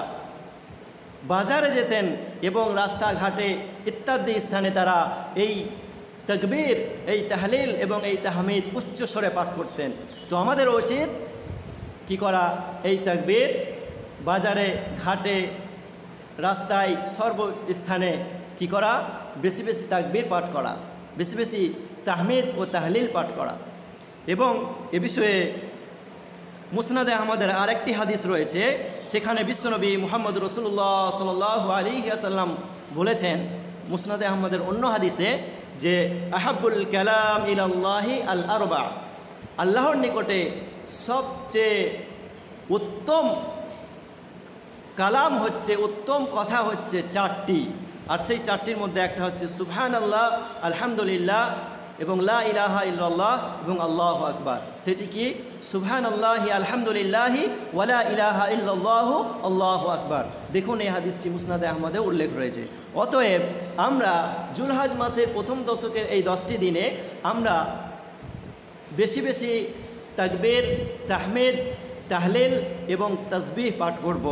বাজারে যেতেন এবং রাস্তাঘাটে ইত্যাদি স্থানে তারা এই তকবীর, এই তাহলিল এবং এই তাহমিদ উচ্চ স্বরে পাঠ করতেন। তো আমাদের উচিত কি করা? এই তকবীর বাজারে, ঘাটে, রাস্তায়, সর্বস্থানে কি করা? বেশি বেশি তাকবীর পাঠ করা, বেশি বেশি তাহমিদ ও তাহলিল পাঠ করা। এবং এ বিষয়ে মুসনাদে আহমদের আরেকটি হাদিস রয়েছে, সেখানে বিশ্বনবী মুহাম্মদ রসুল্লাহ সাল আলী আসাল্লাম বলেছেন মুসনাদে আহমদের অন্য হাদিসে যে আহাবুল কালাম ইলাল্লাহি আল আরবা আল্লাহর নিকটে সবচেয়ে উত্তম কালাম হচ্ছে, উত্তম কথা হচ্ছে চারটি। আর সেই চারটির মধ্যে একটা হচ্ছে সুবহান আল্লাহ আলহামদুলিল্লাহ এবং লা ইলাহা ইল্লাল্লাহ এবং আল্লাহ আকবার। সেটি কি? সুবহান আল্লাহি আলহামদুলিল্লাহি ওয়ালা ইলাহা ইল্লাল্লাহ, আল্লাহ আকবার। দেখুন এই হাদিসটি মুসনাদে আহমদে উল্লেখ রয়েছে। অতএব আমরা জুলহাজ মাসের প্রথম দশকের এই দশটি দিনে আমরা বেশি বেশি তাকবীর, তাহমেদ, তাহলেল এবং তসবিহ পাঠ করব,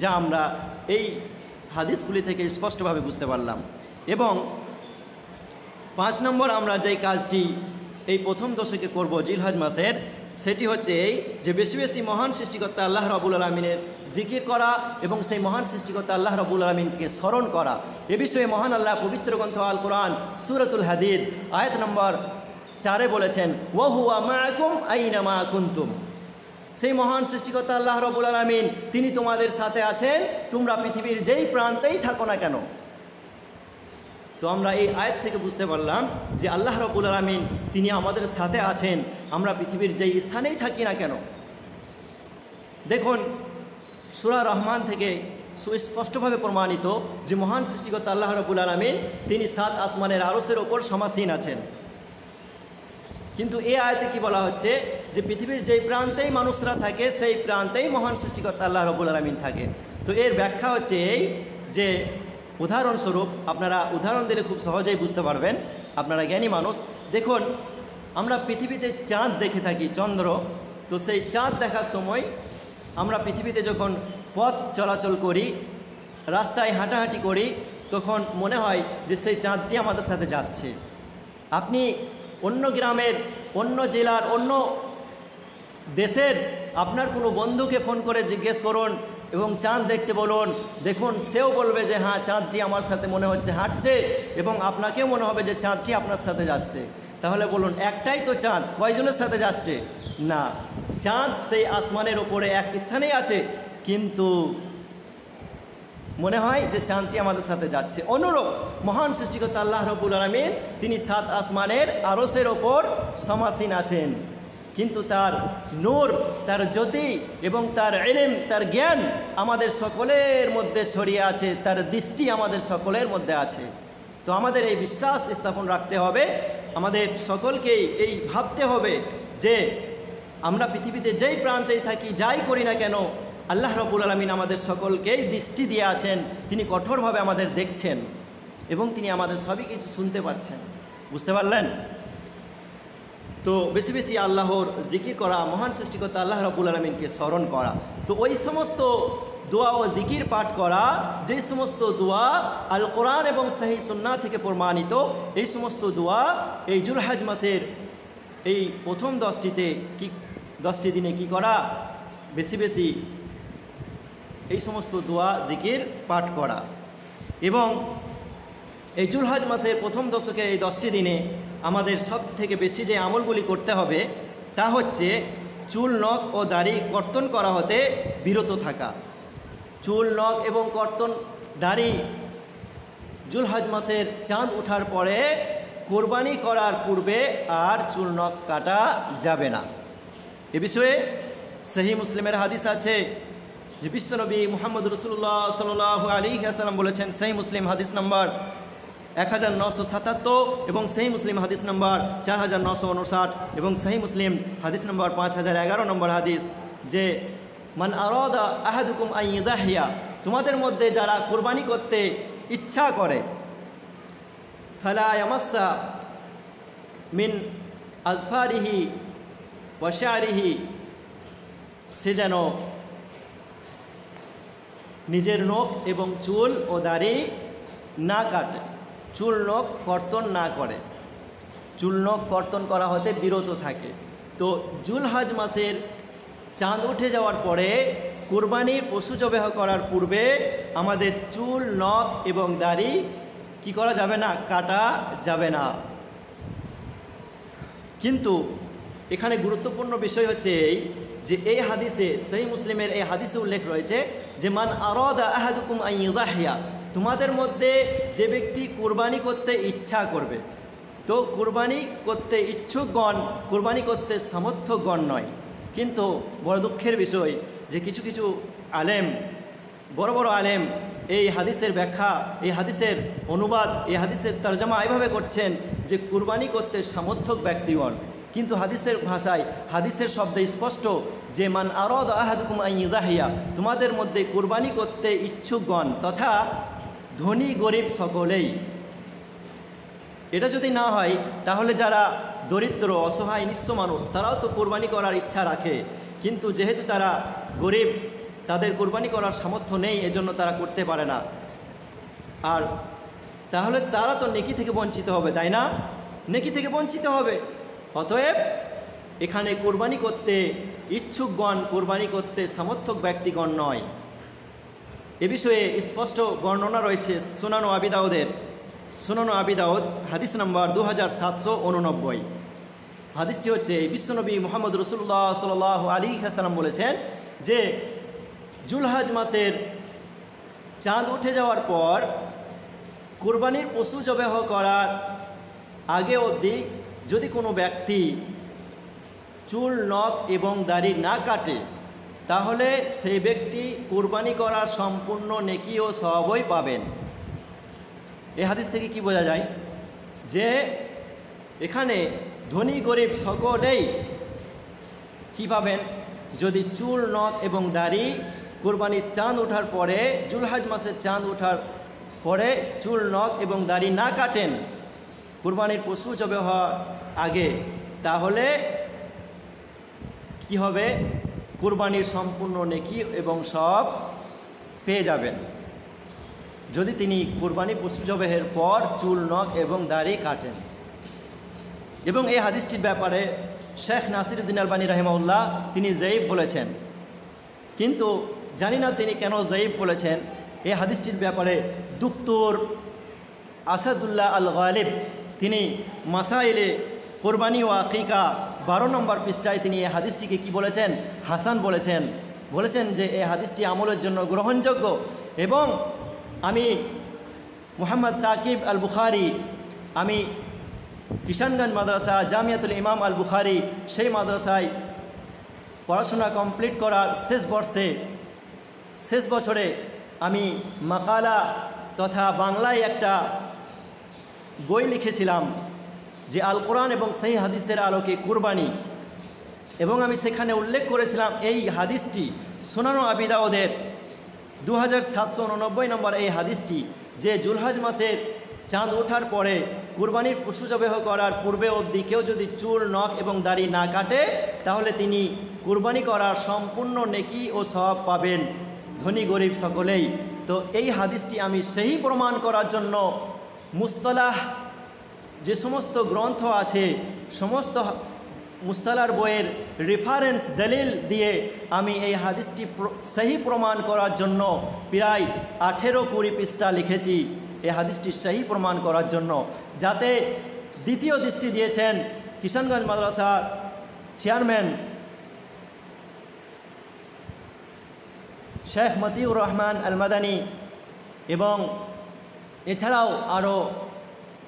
যা আমরা এই হাদিসগুলি থেকে স্পষ্টভাবে বুঝতে পারলাম। এবং পাঁচ নম্বর আমরা যেই কাজটি এই প্রথম দশকে করব জিলহাজ মাসের, সেটি হচ্ছে এই যে বেশি বেশি মহান সৃষ্টিকর্তা আল্লাহ রবুল আলমিনের জিকির করা এবং সেই মহান সৃষ্টিকর্তা আল্লাহ রবুল আলমিনকে স্মরণ করা। এ বিষয়ে মহান আল্লাহ পবিত্র গ্রন্থ আল কোরআন সুরতুল হাদিদ আয়াত নম্বর চারে বলেছেন ওহু আমাকুম আইনামা কুন্তুম? সেই মহান সৃষ্টিকর্তা আল্লাহ রবুল আলমিন, তিনি তোমাদের সাথে আছেন, তোমরা পৃথিবীর যেই প্রান্তেই থাকো না কেন? তো আমরা এই আয়াত থেকে বুঝতে পারলাম যে আল্লাহ রবুল আলমিন তিনি আমাদের সাথে আছেন। আমরা পৃথিবীর যেই স্থানেই থাকি না কেন? দেখুন, সুরা রহমান থেকে সুস্পষ্টভাবে প্রমাণিত যে মহান সৃষ্টিকর্তা আল্লাহ রবুল আলমিন, তিনি সাত আসমানের আরসের ওপর সমাসীন আছেন। কিন্তু এই আয়তে কি বলা হচ্ছে যে পৃথিবীর যেই প্রান্তেই মানুষরা থাকে, সেই প্রান্তেই মহান সৃষ্টিকর্তা আল্লাহ রবুল আলমিন থাকে। তো এর ব্যাখ্যা হচ্ছে এই যে উদাহরণস্বরূপ আপনারা উদাহরণ দিলে খুব সহজেই বুঝতে পারবেন। আপনারা জ্ঞানী মানুষ। দেখুন, আমরা পৃথিবীতে চাঁদ দেখে থাকি, চন্দ্র। তো সেই চাঁদ দেখার সময় আমরা পৃথিবীতে যখন পথ চলাচল করি, রাস্তায় হাঁটাহাঁটি করি, তখন মনে হয় যে সেই চাঁদটি আমাদের সাথে যাচ্ছে। আপনি অন্য গ্রামের, অন্য জেলার, অন্য দেশের আপনার কোনো বন্ধুকে ফোন করে জিজ্ঞেস করুন এবং চাঁদ দেখতে বলুন, দেখুন, সেও বলবে যে হ্যাঁ চাঁদটি আমার সাথে মনে হচ্ছে হাঁটছে এবং আপনাকেও মনে হবে যে, চাঁদটি আপনার সাথে যাচ্ছে। তাহলে বলুন, একটাই তো চাঁদ, কয়জনের সাথে যাচ্ছে? না, চাঁদ সেই আসমানের ওপরে এক স্থানেই আছে, কিন্তু মনে হয় যে, চাঁদটি আমাদের সাথে যাচ্ছে। অনুরূপ মহান সৃষ্টিকর্তা আল্লাহ রবুল আলমিন, তিনি সাত আসমানের আরসের ওপর সমাসীন আছেন। কিন্তু তার নূর, তার জ্যোতি এবং তার এলেম তার জ্ঞান আমাদের সকলের মধ্যে ছড়িয়ে আছে, তার দৃষ্টি আমাদের সকলের মধ্যে আছে। তো আমাদের এই বিশ্বাস স্থাপন রাখতে হবে, আমাদের সকলকেই এই ভাবতে হবে যে আমরা পৃথিবীতে যেই প্রান্তেই থাকি, যাই করি না কেন, আল্লাহ রবুল আলমিন আমাদের সকলকেই দৃষ্টি দিয়ে আছেন, তিনি কঠোরভাবে আমাদের দেখছেন এবং তিনি আমাদের সবই কিছু শুনতে পাচ্ছেন। বুঝতে পারলেন? তো বেশি বেশি আল্লাহর জিকির করা, মহান সৃষ্টিকর্তা আল্লাহ রবুল আলমিনকে স্মরণ করা। তো ওই সমস্ত দোয়া ও জিকির পাঠ করা যে সমস্ত দোয়া আল কোরআন এবং সাহি সুন্না থেকে প্রমাণিত, এই সমস্ত দোয়া এই জুলহাজ মাসের এই প্রথম দশটিতে কি, দশটি দিনে কি করা? বেশি বেশি এই সমস্ত দোয়া, জিকির, পাঠ করা। এবং এই জুলহাজ মাসের প্রথম দশকে এই দশটি দিনে আমাদের সব থেকে বেশি যে আমলগুলি করতে হবে, তা হচ্ছে চুল, নখ ও দাড়ি কর্তন করা হতে বিরত থাকা। চুল, নখ এবং কর্তন, দাড়ি জুলহাজ মাসের চাঁদ ওঠার পরে কোরবানি করার পূর্বে আর চুল, নখ কাটা যাবে না। এ বিষয়ে সেহী মুসলিমের হাদিস আছে যে বিশ্বনবী মোহাম্মদ রসুল্লাহ সাল আলী আসালাম বলেছেন সেই মুসলিম হাদিস নম্বর এক হাজার নশো সাতাত্তর এবং সেই মুসলিম হাদিস নম্বর চার হাজার নশো উনষাট, এবং সেই মুসলিম হাদিস নম্বর পাঁচ হাজার এগারো নম্বর হাদিস যে, মান আরদা আহাদুকুম আইদাহিয়া তোমাদের মধ্যে যারা কোরবানি করতে ইচ্ছা করে ফালায়ামাসা মিন আজফারিহি ওয়াশারিহি সে যেন নিজের নখ এবং চুল ও দাড়ি না কাটে। চুল নখ কর্তন না করে। চুল নখ কর্তন করা হতে বিরত থাকে। তো জুলহাজ মাসের চাঁদ উঠে যাওয়ার পরে কোরবানি পশু জবেহ করার পূর্বে আমাদের চুল, নখ এবং দাড়ি কি করা যাবে না? কাটা যাবে না। কিন্তু এখানে গুরুত্বপূর্ণ বিষয় হচ্ছে এই যে এই হাদিসে, সেই মুসলিমের এই হাদিসে উল্লেখ রয়েছে যে, মান আরদা আহাদুকুম আইদাহিয়া তোমাদের মধ্যে যে ব্যক্তি কোরবানি করতে ইচ্ছা করবে, তো কোরবানি করতে ইচ্ছুকগণ, কোরবানি করতে সামর্থ্যগণ নয়। কিন্তু বড় দুঃখের বিষয় যে কিছু কিছু আলেম, বড় বড় আলেম এই হাদিসের ব্যাখ্যা, এই হাদিসের অনুবাদ, এই হাদিসের তর্জমা এইভাবে করছেন যে কুরবানি করতে সামর্থক ব্যক্তিগণ। কিন্তু হাদিসের ভাষায়, হাদিসের শব্দে স্পষ্ট যে মান আরদ আহাদুকুম আইদাহিয়া তোমাদের মধ্যে কুরবানি করতে ইচ্ছুকগণ, তথা ধনী, গরিব সকলেই। এটা যদি না হয়, তাহলে যারা দরিদ্র, অসহায়, নিঃস্ব মানুষ, তারাও তো কোরবানি করার ইচ্ছা রাখে। কিন্তু যেহেতু তারা গরিব, তাদের কোরবানি করার সামর্থ্য নেই, এজন্য তারা করতে পারে না। আর তাহলে তারা তো নেকি থেকে বঞ্চিত হবে, তাই না? নেকি থেকে বঞ্চিত হবে। অতএব এখানে কোরবানি করতে ইচ্ছুকগণ, কোরবানি করতে সমর্থক ব্যক্তিগণ নয়। এ বিষয়ে স্পষ্ট বর্ণনা রয়েছে সুনানো আবিদাউদের সুনানো আবিদাউদ হাদিস নম্বর দু হাজার সাতশো উননব্বই। হাদিসটি হচ্ছে, বিশ্বনবী মোহাম্মদ রসুল্লাহ সাল আলী হাসালাম বলেছেন যে, জুলহাজ মাসের চাঁদ উঠে যাওয়ার পর কোরবানির পশু জবাহ করার আগে অবধি যদি কোনো ব্যক্তি চুল, নখ এবং দাড়ি না কাটে তাহলে সেই ব্যক্তি কোরবানি করার সম্পূর্ণ নেকি ও সবই পাবেন। এ হাদিস থেকে কি বোঝা যায়? যে এখানে ধনী গরিব সকলেই কি পাবেন? যদি চুল, নখ এবং দাড়ি কোরবানির চাঁদ ওঠার পরে, জুলহাজ মাসের চাঁদ ওঠার পরে চুল, নখ এবং দাড়ি না কাটেন, কোরবানির পশু জবে হওয়ার আগে, তাহলে কি হবে? কোরবানির সম্পূর্ণ নেকি এবং সব পেয়ে যাবেন। যদি তিনি কোরবানি পশু জবেহের পর চুল, নখ এবং দাড়ি কাটেন। এবং এই হাদিসটির ব্যাপারে শেখ নাসিরুদ্দিন আলবানী রাহিমাউল্লাহ তিনি জয়ীব বলেছেন। কিন্তু জানি না তিনি কেন জয়ীব বলেছেন। এই হাদিসটির ব্যাপারে দুক্তর আসাদুল্লাহ আল গালিব তিনি মাসাইলে কোরবানি ও আকিকা বারো নম্বর পৃষ্ঠায় তিনি এই হাদিসটিকে কি বলেছেন? হাসান বলেছেন। বলেছেন যে এই হাদিসটি আমলের জন্য গ্রহণযোগ্য এবং আমি মোহাম্মদ সাকিব আল বুখারি আমি কিষানগঞ্জ মাদ্রাসা, জামিয়াতুল ইমাম আল বুখারি সেই মাদ্রাসায় পড়াশোনা কমপ্লিট করার শেষ বর্ষে, শেষ বছরে আমি মাকালা তথা বাংলায় একটা বই লিখেছিলাম। যে আল কোরআন এবং সেই হাদিসের আলোকে কুরবানি। এবং আমি সেখানে উল্লেখ করেছিলাম এই হাদিসটি সোনানো আবিদাওদের দু হাজার সাতশো উননব্বই নম্বর এই হাদিসটি যে জুলহাজ মাসের চাঁদ ওঠার পরে কুরবানির পশু জবেহ করার পূর্বে অবধি কেউ যদি চুল, নখ এবং দাড়ি না কাটে, তাহলে তিনি কুরবানি করার সম্পূর্ণ নেকি ও সব পাবেন ধনী গরিব সকলেই। তো এই হাদিসটি আমি সেই প্রমাণ করার জন্য মুস্তলাহ যে সমস্ত গ্রন্থ আছে, সমস্ত মুস্তালার বইয়ের রেফারেন্স দলিল দিয়ে আমি এই হাদিসটি সহি প্রমাণ করার জন্য প্রায় আঠেরো কুড়ি পৃষ্ঠা লিখেছি। এই হাদিসটি সহি প্রমাণ করার জন্য। যাতে দ্বিতীয় দৃষ্টি দিয়েছেন কিষানগঞ্জ মাদ্রাসার চেয়ারম্যান শেখ মতিউর রহমান আল মাদানী এবং এছাড়াও আরও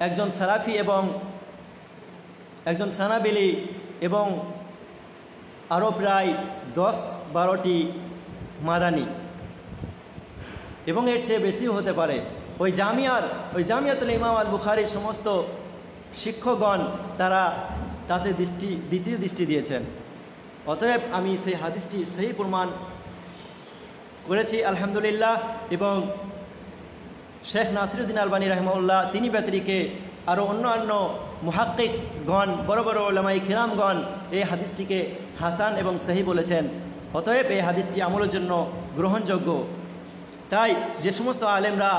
একজন সারাফি এবং একজন সানাবিলি এবং আরও প্রায় দশ বারোটি মাদানি। এবং এর চেয়ে বেশিও হতে পারে। ওই জামিয়ার, ওই জামিয়াতুল ইমাম আল বুখারির সমস্ত শিক্ষকগণ তারা তাতে দৃষ্টি, দ্বিতীয় দৃষ্টি দিয়েছেন। অতএব আমি সেই হাদিসটি সেই প্রমাণ করেছি, আলহামদুলিল্লাহ, এবং শেখ নাসিরুদ্দিন আলবানী রহমউল্লাহ তিনি ব্যতিরিকে আরও অন্যান্য মুহাক্কিকগণ, বড় বড় ওলামাই খিরামগণ এই হাদিসটিকে হাসান এবং সেহি বলেছেন। অতএব এই হাদিসটি আমলের জন্য গ্রহণযোগ্য। তাই যে সমস্ত আলেমরা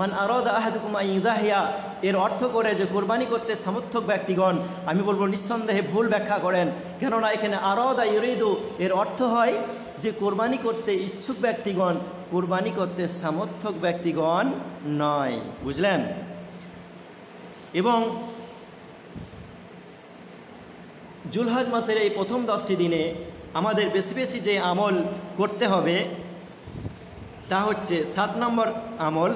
মান আরদ আহাদুকুমা ইদাহিয়া এর অর্থ করে যে কোরবানি করতে সমর্থক ব্যক্তিগণ, আমি বলব নিঃসন্দেহে ভুল ব্যাখ্যা করেন। কেননা এখানে আরদ ইউরিদু, এর অর্থ হয় যে কোরবানি করতে ইচ্ছুক ব্যক্তিগণ, কোরবানি করতে সমর্থক ব্যক্তিগণ নয়। বুঝলেন? এবং জুলহাজ মাসের এই প্রথম দশটি দিনে আমাদের বেশি বেশি যে আমল করতে হবে, তা হচ্ছে সাত নম্বর আমল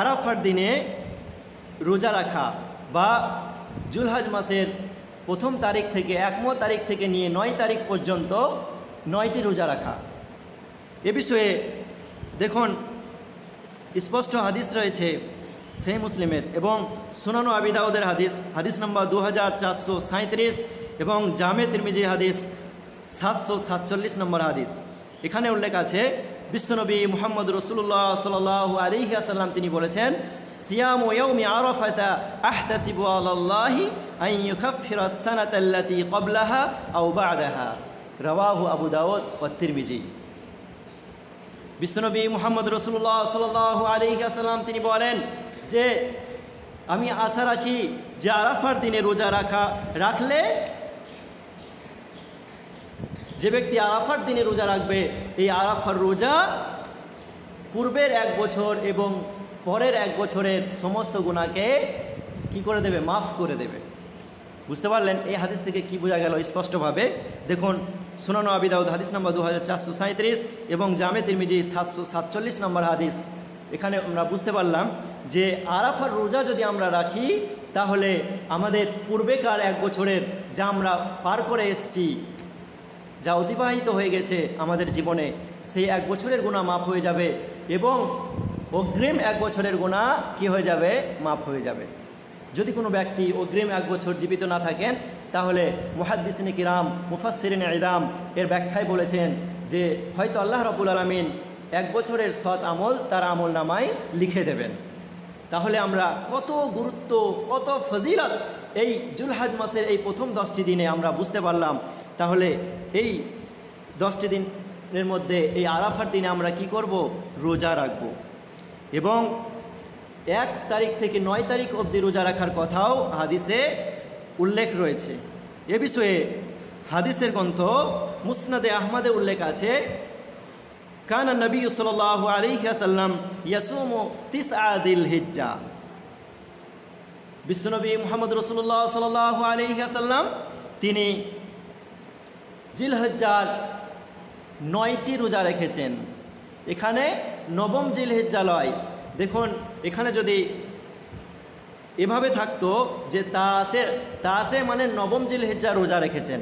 আরাফার দিনে রোজা রাখা বা জুলহাজ মাসের প্রথম তারিখ থেকে একম তারিখ থেকে নিয়ে নয় তারিখ পর্যন্ত নয়টি রোজা রাখা। এ বিষয়ে দেখুন, স্পষ্ট হাদিস রয়েছে সেই মুসলিমের এবং সুনানো আবিদাউদের হাদিস হাদিস নম্বর দু হাজার চারশো এবং জামে তিরমিজির হাদিস সাতশো সাতচল্লিশ নম্বর হাদিস। এখানে উল্লেখ আছে বিশ্বনবী মোহাম্মদ রসুল্লাহ সাল আলী আসাল্লাম তিনি বলেছেন, সিয়াম ওয়ৌমি আরফাতা আহতাসিবু আল্লাহি আইয়ুখাফিরা সানাতাল্লাতি কবলাহা আও বাদাহা। রওয়াহু আবু দাউদ ও তিরমিজি। বিশ্বনবী মোহাম্মদ রসুল্লাহ সাল আলী আসাল্লাম তিনি বলেন যে, আমি আশা রাখি যে আরাফার দিনে রোজা রাখা, রাখলে যে ব্যক্তি আরাফার দিনে রোজা রাখবে, এই আরাফার রোজা পূর্বের এক বছর এবং পরের এক বছরের সমস্ত গুণাকে কি করে দেবে? মাফ করে দেবে। বুঝতে পারলেন? এই হাদিস থেকে কি বোঝা গেল? স্পষ্টভাবে দেখুন, সুনানো আবিদাউদ হাদিস নম্বর দু হাজার চারশো সাঁত্রিশ এবং জামে তিরমিজি সাতশো সাতচল্লিশ নম্বর হাদিস। এখানে আমরা বুঝতে পারলাম যে আরাফার রোজা যদি আমরা রাখি, তাহলে আমাদের পূর্বেকার এক বছরের যা আমরা পার করে এসছি যা অতিবাহিত হয়ে গেছে আমাদের জীবনে, সেই এক বছরের গুণা মাফ হয়ে যাবে এবং অগ্রিম এক বছরের গুণা কি হয়ে যাবে? মাফ হয়ে যাবে। যদি কোনো ব্যক্তি অগ্রিম এক বছর জীবিত না থাকেন, তাহলে মুহাদ্দিসিন কিরাম, মুফাসসিরিন ইদাম এর ব্যাখ্যায় বলেছেন যে, হয়তো আল্লাহ রবুল আলমিন এক বছরের সৎ আমল তার আমল নামায় লিখে দেবেন। তাহলে আমরা কত গুরুত্ব, কত ফজিলত এই জুলহাজ মাসের এই প্রথম দশটি দিনে আমরা বুঝতে পারলাম, তাহলে এই দশটি দিনের মধ্যে এই আরাফার দিনে আমরা কি করব? রোজা রাখব। এবং এক তারিখ থেকে নয় তারিখ অবধি রোজা রাখার কথাও হাদিসে উল্লেখ রয়েছে। এ বিষয়ে হাদিসের গ্রন্থ মুসনাদে আহমদে উল্লেখ আছে, কান নবী সাল আলিহাসাল্লাম ইয়াসুম তিস আদিল হিজ্জা। বিশ্বনবী মোহাম্মদ রসুল্লাহ সাল আলিহাসাল্লাম তিনি জিলহজ্জার নয়টি রোজা রেখেছেন। এখানে নবম জিলহজ্জালয়, দেখুন, এখানে যদি এভাবে থাকতো যে তাসে তাসে মানে নবম জিলহজ্জা রোজা রেখেছেন,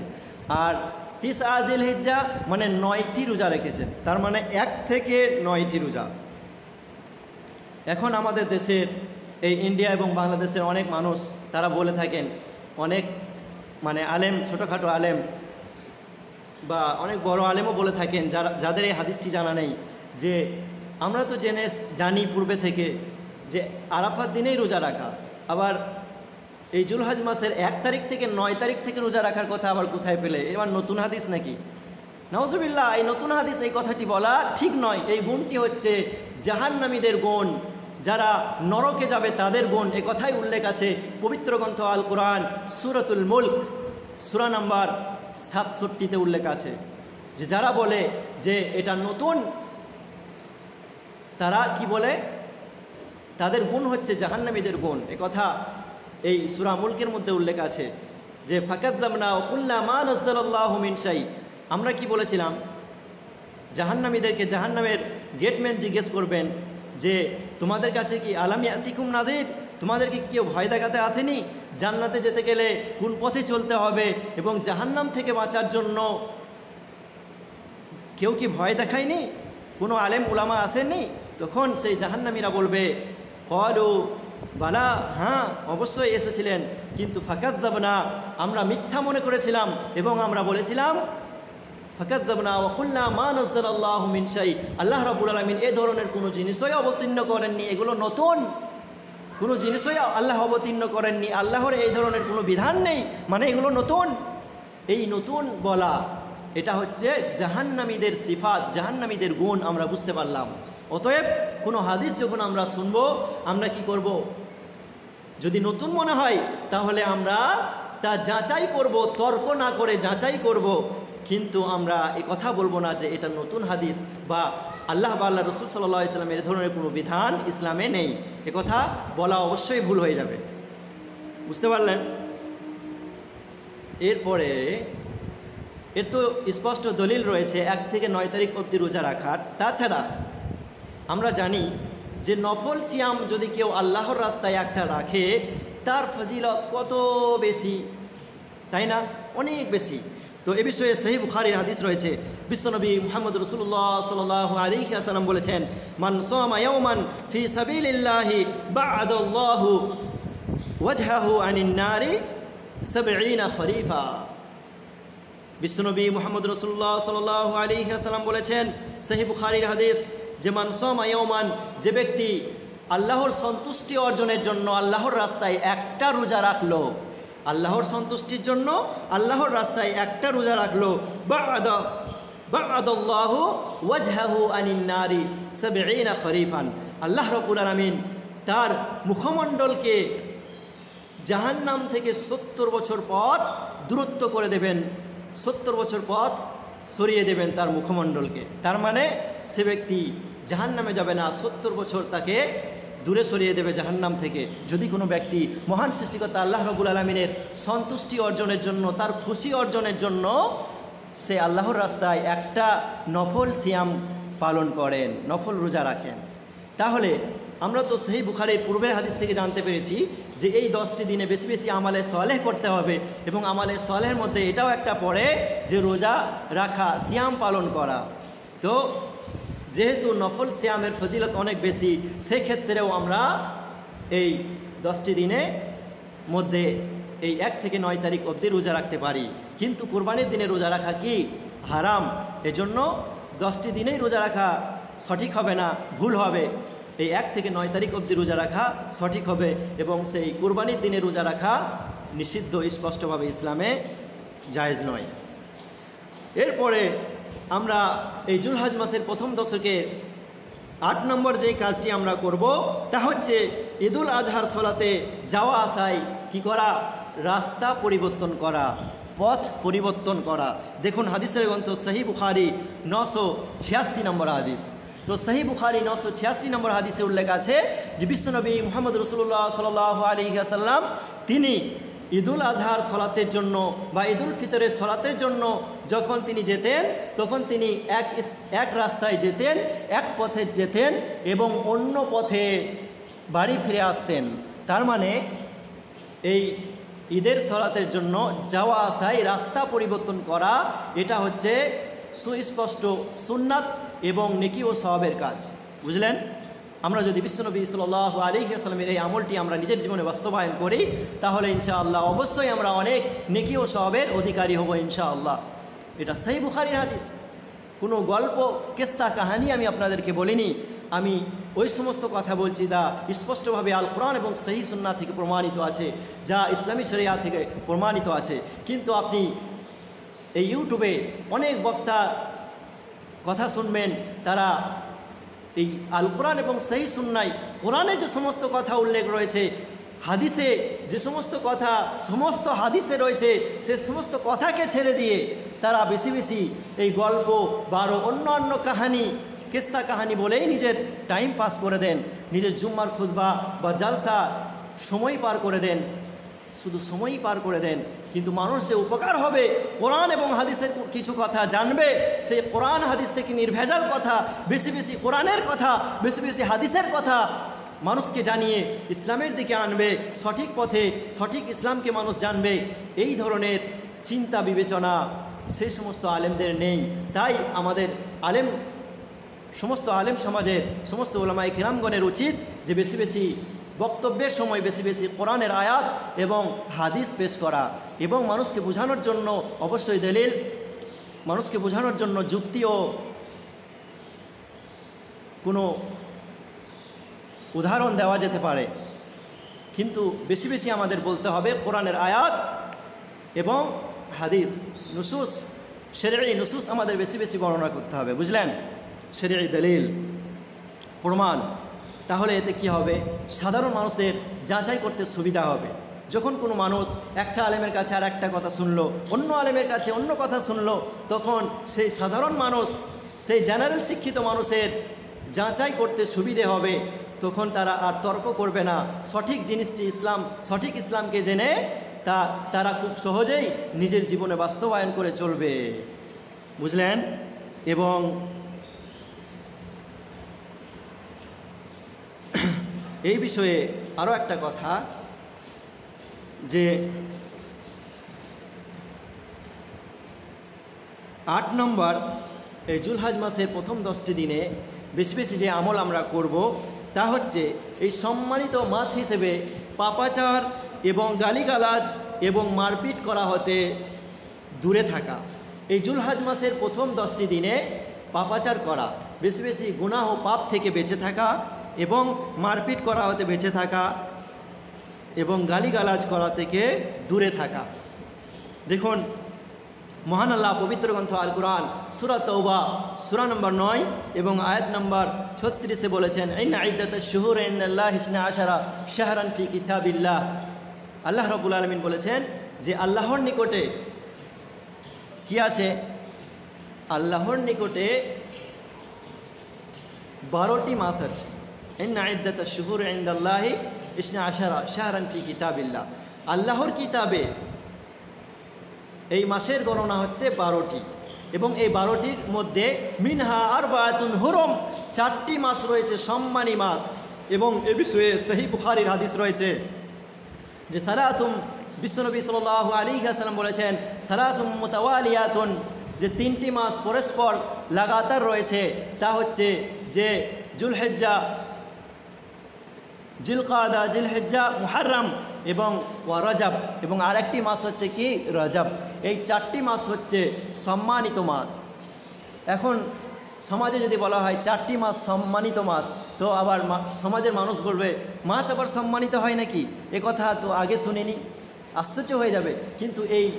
আর তিস আদিল হিজ্জা মানে নয়টি রোজা রেখেছেন, তার মানে এক থেকে নয়টি রোজা। এখন আমাদের দেশের এই ইন্ডিয়া এবং বাংলাদেশের অনেক মানুষ, তারা বলে থাকেন, অনেক মানে আলেম, ছোটোখাটো আলেম বা অনেক বড় আলেমও বলে থাকেন, যারা, যাদের এই হাদিসটি জানা নেই যে আমরা তো জেনে জানি পূর্বে থেকে যে আরাফার দিনেই রোজা রাখা, আবার এই জুলহাজ মাসের এক তারিখ থেকে নয় তারিখ থেকে রোজা রাখার কথা আবার কোথায় পেলে? এবার নতুন হাদিস নাকি? নওজুবিল্লাহ এই নতুন হাদিস এই কথাটি বলা ঠিক নয়। এই গুণটি হচ্ছে জাহান্নামীদের গুণ। যারা নরকে যাবে তাদের গুণ। এ কথাই উল্লেখ আছে পবিত্র গ্রন্থ আল কোরআন, সুরতুল মুল্ক। সুরা নাম্বার সাতষট্টিতে উল্লেখ আছে যে যারা বলে যে এটা নতুন, তারা কি বলে? তাদের গুণ হচ্ছে জাহান্নামীদের গুণ। এ কথা এই সুরা মুলকের মধ্যে উল্লেখ আছে যে, ফাকাদ্দামনা ওকুল্লা মা নজ্জাল্লাহ মিনসাই আমরা কি বলেছিলাম? জাহান্নামীদেরকে জাহান্নামের গেটম্যান জিজ্ঞেস করবেন। যে তোমাদের কাছে কি আলামি আতিকুম নাদির তোমাদেরকে কি কেউ ভয় দেখাতে আসেনি? জান্নাতে যেতে গেলে কোন পথে চলতে হবে এবং জাহান্নাম থেকে বাঁচার জন্য কেউ কি ভয় দেখায়নি? কোনো আলেম, উলামা আসেননি? তখন সেই জাহান্নামীরা বলবে, কলু, বালা হ্যাঁ অবশ্যই এসেছিলেন। কিন্তু ফাকাত না আমরা মিথ্যা মনে করেছিলাম এবং আমরা বলেছিলাম ফাকাত দাবনা ওকুল্লা মা নজর আল্লাহ মিনসাই আল্লাহ রাবুল আলমিন এ ধরনের কোনো জিনিসই অবতীর্ণ করেননি। এগুলো নতুন কোনো জিনিসই আল্লাহ অবতীর্ণ করেননি। আল্লাহর এই ধরনের কোনো বিধান নেই মানে এগুলো নতুন। এই নতুন বলা, এটা হচ্ছে জাহান্নামীদের সিফাত, জাহান্নামীদের গুণ, আমরা বুঝতে পারলাম। অতএব কোনো হাদিস যখন আমরা শুনব, আমরা কি করব। যদি নতুন মনে হয়, তাহলে আমরা তা যাচাই করব, তর্ক না করে যাচাই করব। কিন্তু আমরা এ কথা বলব না যে এটা নতুন হাদিস বা আল্লাহ বা আল্লাহ রসুল সাল্লাহ ইসলামের এ ধরনের কোনো বিধান ইসলামে নেই। এ কথা বলা অবশ্যই ভুল হয়ে যাবে। বুঝতে পারলেন? এরপরে এর তো স্পষ্ট দলিল রয়েছে, এক থেকে নয় তারিখ অবধি রোজা রাখার। তাছাড়া আমরা জানি যে নফল সিয়াম যদি কেউ আল্লাহর রাস্তায় একটা রাখে, তার ফজিলত কত বেশি? তাই না? অনেক বেশি। তো এ বিষয়ে সেই বুখারির হাদিস রয়েছে। বিশ্বনবী মোহাম্মদ রসুল্লাহ সাল আলী আসালাম বলেছেন, মান সোমায়মান ফি সাবিল্লাহি বাদু ওয়াজহাহু আনিন নারী সাবঈনা খরিফা। বিশ্বনবী মোহাম্মদ রসুল্লাহ সাল আলী আসালাম বলেছেন সেই বুখারির হাদিস, যে মানসম আয়মান যে ব্যক্তি আল্লাহর সন্তুষ্টি অর্জনের জন্য আল্লাহর রাস্তায় একটা রোজা রাখল আল্লাহর সন্তুষ্টির জন্য আল্লাহর রাস্তায় একটা রোজা রাখল। আল্লাহ রবুল আলমিন তার মুখমণ্ডলকে জাহান্নাম থেকে সত্তর বছর পথ দূরত্ব করে দেবেন, সত্তর বছর পথ সরিয়ে দেবেন তার মুখমণ্ডলকে। তার মানে সে ব্যক্তি জাহান নামে যাবে না, সত্তর বছর তাকে দূরে সরিয়ে দেবে জাহান্নাম থেকে। যদি কোনো ব্যক্তি মহান সৃষ্টিকর্তা আল্লাহ রবুল আলমিনের সন্তুষ্টি অর্জনের জন্য, তার খুশি অর্জনের জন্য সে আল্লাহর রাস্তায় একটা নফল সিয়াম পালন করেন, নফল রোজা রাখেন। তাহলে আমরা তো সেই বুখারের পূর্বের হাদিস থেকে জানতে পেরেছি যে এই দশটি দিনে বেশি বেশি আমালে সলেহ করতে হবে এবং আমালে সলেহের মধ্যে এটাও একটা পড়ে যে রোজা রাখা, সিয়াম পালন করা। তো যেহেতু নফল সিয়ামের ফজিলত অনেক বেশি, সেক্ষেত্রেও আমরা এই দশটি দিনে মধ্যে এই এক থেকে নয় তারিখ অবধি রোজা রাখতে পারি। কিন্তু কোরবানির দিনে রোজা রাখা কি? হারাম। এজন্য দশটি দিনেই রোজা রাখা সঠিক হবে না, ভুল হবে। এই এক থেকে নয় তারিখ অবধি রোজা রাখা সঠিক হবে এবং সেই কোরবানির দিনে রোজা রাখা নিষিদ্ধ, স্পষ্টভাবে ইসলামে জায়েজ নয়। এরপরে আমরা এই জুলহাজ মাসের প্রথম দশকে আট নম্বর যে কাজটি আমরা করব, তা হচ্ছে ঈদুল আজহার সলাতে যাওয়া আসায় কি করা? রাস্তা পরিবর্তন করা, পথ পরিবর্তন করা। দেখুন হাদিসের গ্রন্থ সাহি বুখারি নশো ছিয়াশি নম্বর হাদিস। তো সাহি বুখারি নশো ছিয়াশি নম্বর হাদিসে উল্লেখ আছে যে বিশ্বনবী মোহাম্মদ রসুল্লাহ সাল আলী আসাল্লাম তিনি ঈদুল আজহার সলাতের জন্য বা ঈদুল ফিতরের সলাতের জন্য যখন তিনি যেতেন, তখন তিনি এক এক রাস্তায় যেতেন, এক পথে যেতেন এবং অন্য পথে বাড়ি ফিরে আসতেন। তার মানে এই ঈদের সলাতের জন্য যাওয়া আসায় রাস্তা পরিবর্তন করা, এটা হচ্ছে সুস্পষ্ট সুন্নাত এবং নেকি ও সবাবের কাজ। বুঝলেন? আমরা যদি বিশ্বনবী সাল্লাহ আলী আসলামের এই আমলটি আমরা নিজের জীবনে বাস্তবায়ন করি, তাহলে ইনশাআল্লাহ অবশ্যই আমরা অনেক নেকি ও সবের অধিকারী হব ইনশাআল্লাহ। এটা সেই বুখারির হাদিস। কোনো গল্প, কেসা, কাহানি আমি আপনাদেরকে বলিনি। আমি ওই সমস্ত কথা বলছি যা স্পষ্টভাবে আল কোরআন এবং সেই সুন্না থেকে প্রমাণিত আছে, যা ইসলামী শরিয়া থেকে প্রমাণিত আছে। কিন্তু আপনি এই ইউটিউবে অনেক বক্তা কথা শুনবেন, তারা এই আল কোরআন এবং সেই সুন্নাই কোরআনে যে সমস্ত কথা উল্লেখ রয়েছে, হাদিসে যে সমস্ত কথা, সমস্ত হাদিসে রয়েছে, সে সমস্ত কথাকে ছেড়ে দিয়ে তারা বেশি বেশি এই গল্প বা অন্য অন্য কাহানি, কেসা কাহানি বলেই নিজের টাইম পাস করে দেন, নিজের জুম্মার খুদবা বা জালসা সময় পার করে দেন। শুধু সময়ই পার করে দেন। কিন্তু মানুষ যে উপকার হবে, কোরআন এবং হাদিসের কিছু কথা জানবে সেই কোরআন হাদিস থেকে নির্ভেজাল কথা, বেশি বেশি কোরআনের কথা, বেশি বেশি হাদিসের কথা মানুষকে জানিয়ে ইসলামের দিকে আনবে, সঠিক পথে সঠিক ইসলামকে মানুষ জানবে। এই ধরনের চিন্তা বিবেচনা সে সমস্ত আলেমদের নেই। তাই আমাদের আলেম, সমস্ত আলেম সমাজের, সমস্ত ওলামাই কিরামগণের উচিত যে বেশি বেশি বক্তব্যের সময় বেশি বেশি কোরআনের আয়াত এবং হাদিস পেশ করা এবং মানুষকে বোঝানোর জন্য অবশ্যই দলিল, মানুষকে বোঝানোর জন্য যুক্তি ও কোনো উদাহরণ দেওয়া যেতে পারে। কিন্তু বেশি বেশি আমাদের বলতে হবে কোরআনের আয়াত এবং হাদিস, নুসুস সেরে নুসুস আমাদের বেশি বেশি বর্ণনা করতে হবে, বুঝলেন? সেরে দলিল, প্রমাণ। তাহলে এতে কি হবে? সাধারণ মানুষের যাচাই করতে সুবিধা হবে। যখন কোনো মানুষ একটা আলেমের কাছে আর একটা কথা শুনলো, অন্য আলেমের কাছে অন্য কথা শুনলো, তখন সেই সাধারণ মানুষ, সেই জেনারেল শিক্ষিত মানুষের যাচাই করতে সুবিধে হবে। তখন তারা আর তর্ক করবে না। সঠিক জিনিসটি ইসলাম, সঠিক ইসলামকে জেনে তা, তারা খুব সহজেই নিজের জীবনে বাস্তবায়ন করে চলবে। বুঝলেন? এবং এই বিষয়ে আরও একটা কথা যে আট নম্বর, এই জুলহাজ মাসের প্রথম দশটি দিনে বেশি বেশি যে আমল আমরা করব, তা হচ্ছে এই সম্মানিত মাস হিসেবে পাপাচার এবং গালিগালাজ এবং মারপিট করা হতে দূরে থাকা। এই জুলহাজ মাসের প্রথম দশটি দিনে পাপাচার করা, বেশি বেশি গুনাহ পাপ থেকে বেঁচে থাকা এবং মারপিট করা হতে বেঁচে থাকা এবং গালিগালাজ করা থেকে দূরে থাকা। দেখুন, মহান আল্লাহ পবিত্র গ্রন্থ আল কোরআন সুরা তৌবা সুরা নম্বর নয় এবং আয়াত নম্বর ছত্রিশে বলেছেন ইন আইদাত শুহুর ইন্দাল্লাহ হিসনা আশারা শাহরান ফি কিতাবিল্লাহ। আল্লাহ রবুল আলমিন বলেছেন যে আল্লাহর নিকটে কি আছে? আল্লাহর নিকটে বারোটি মাস আছে। ইন্না শুহুর ইন্দাল্লাহি আশারা শাহরান ফি কিতাবিল্লাহ আল্লাহর কিতাবে এই মাসের গণনা হচ্ছে বারোটি এবং এই বারোটির মধ্যে মিনহা আর বায়াতুন হুরম, চারটি মাস রয়েছে সম্মানী মাস এবং এ বিষয়ে সহি বুখারির হাদিস রয়েছে যে সালাসুম, বিশ্বনবী সাল আলী হাসালাম বলেছেন, সালাসুম মোতাওয়ালিয়াতুন, যে তিনটি মাস পরস্পর লাগাতার রয়েছে, তা হচ্ছে যে জুলহেজ্জা জিলকাদা, জিলহেজ্জা, মুহাররাম এবং রজাব। এবং আরেকটি মাস হচ্ছে কি? রজাব। এই চারটি মাস হচ্ছে সম্মানিত মাস। এখন সমাজে যদি বলা হয় চারটি মাস সম্মানিত মাস, তো আবার সমাজের মানুষ বলবে, মাস আবার সম্মানিত হয় নাকি? এ কথা তো আগে শুনিনি। আশ্চর্য হয়ে যাবে। কিন্তু এই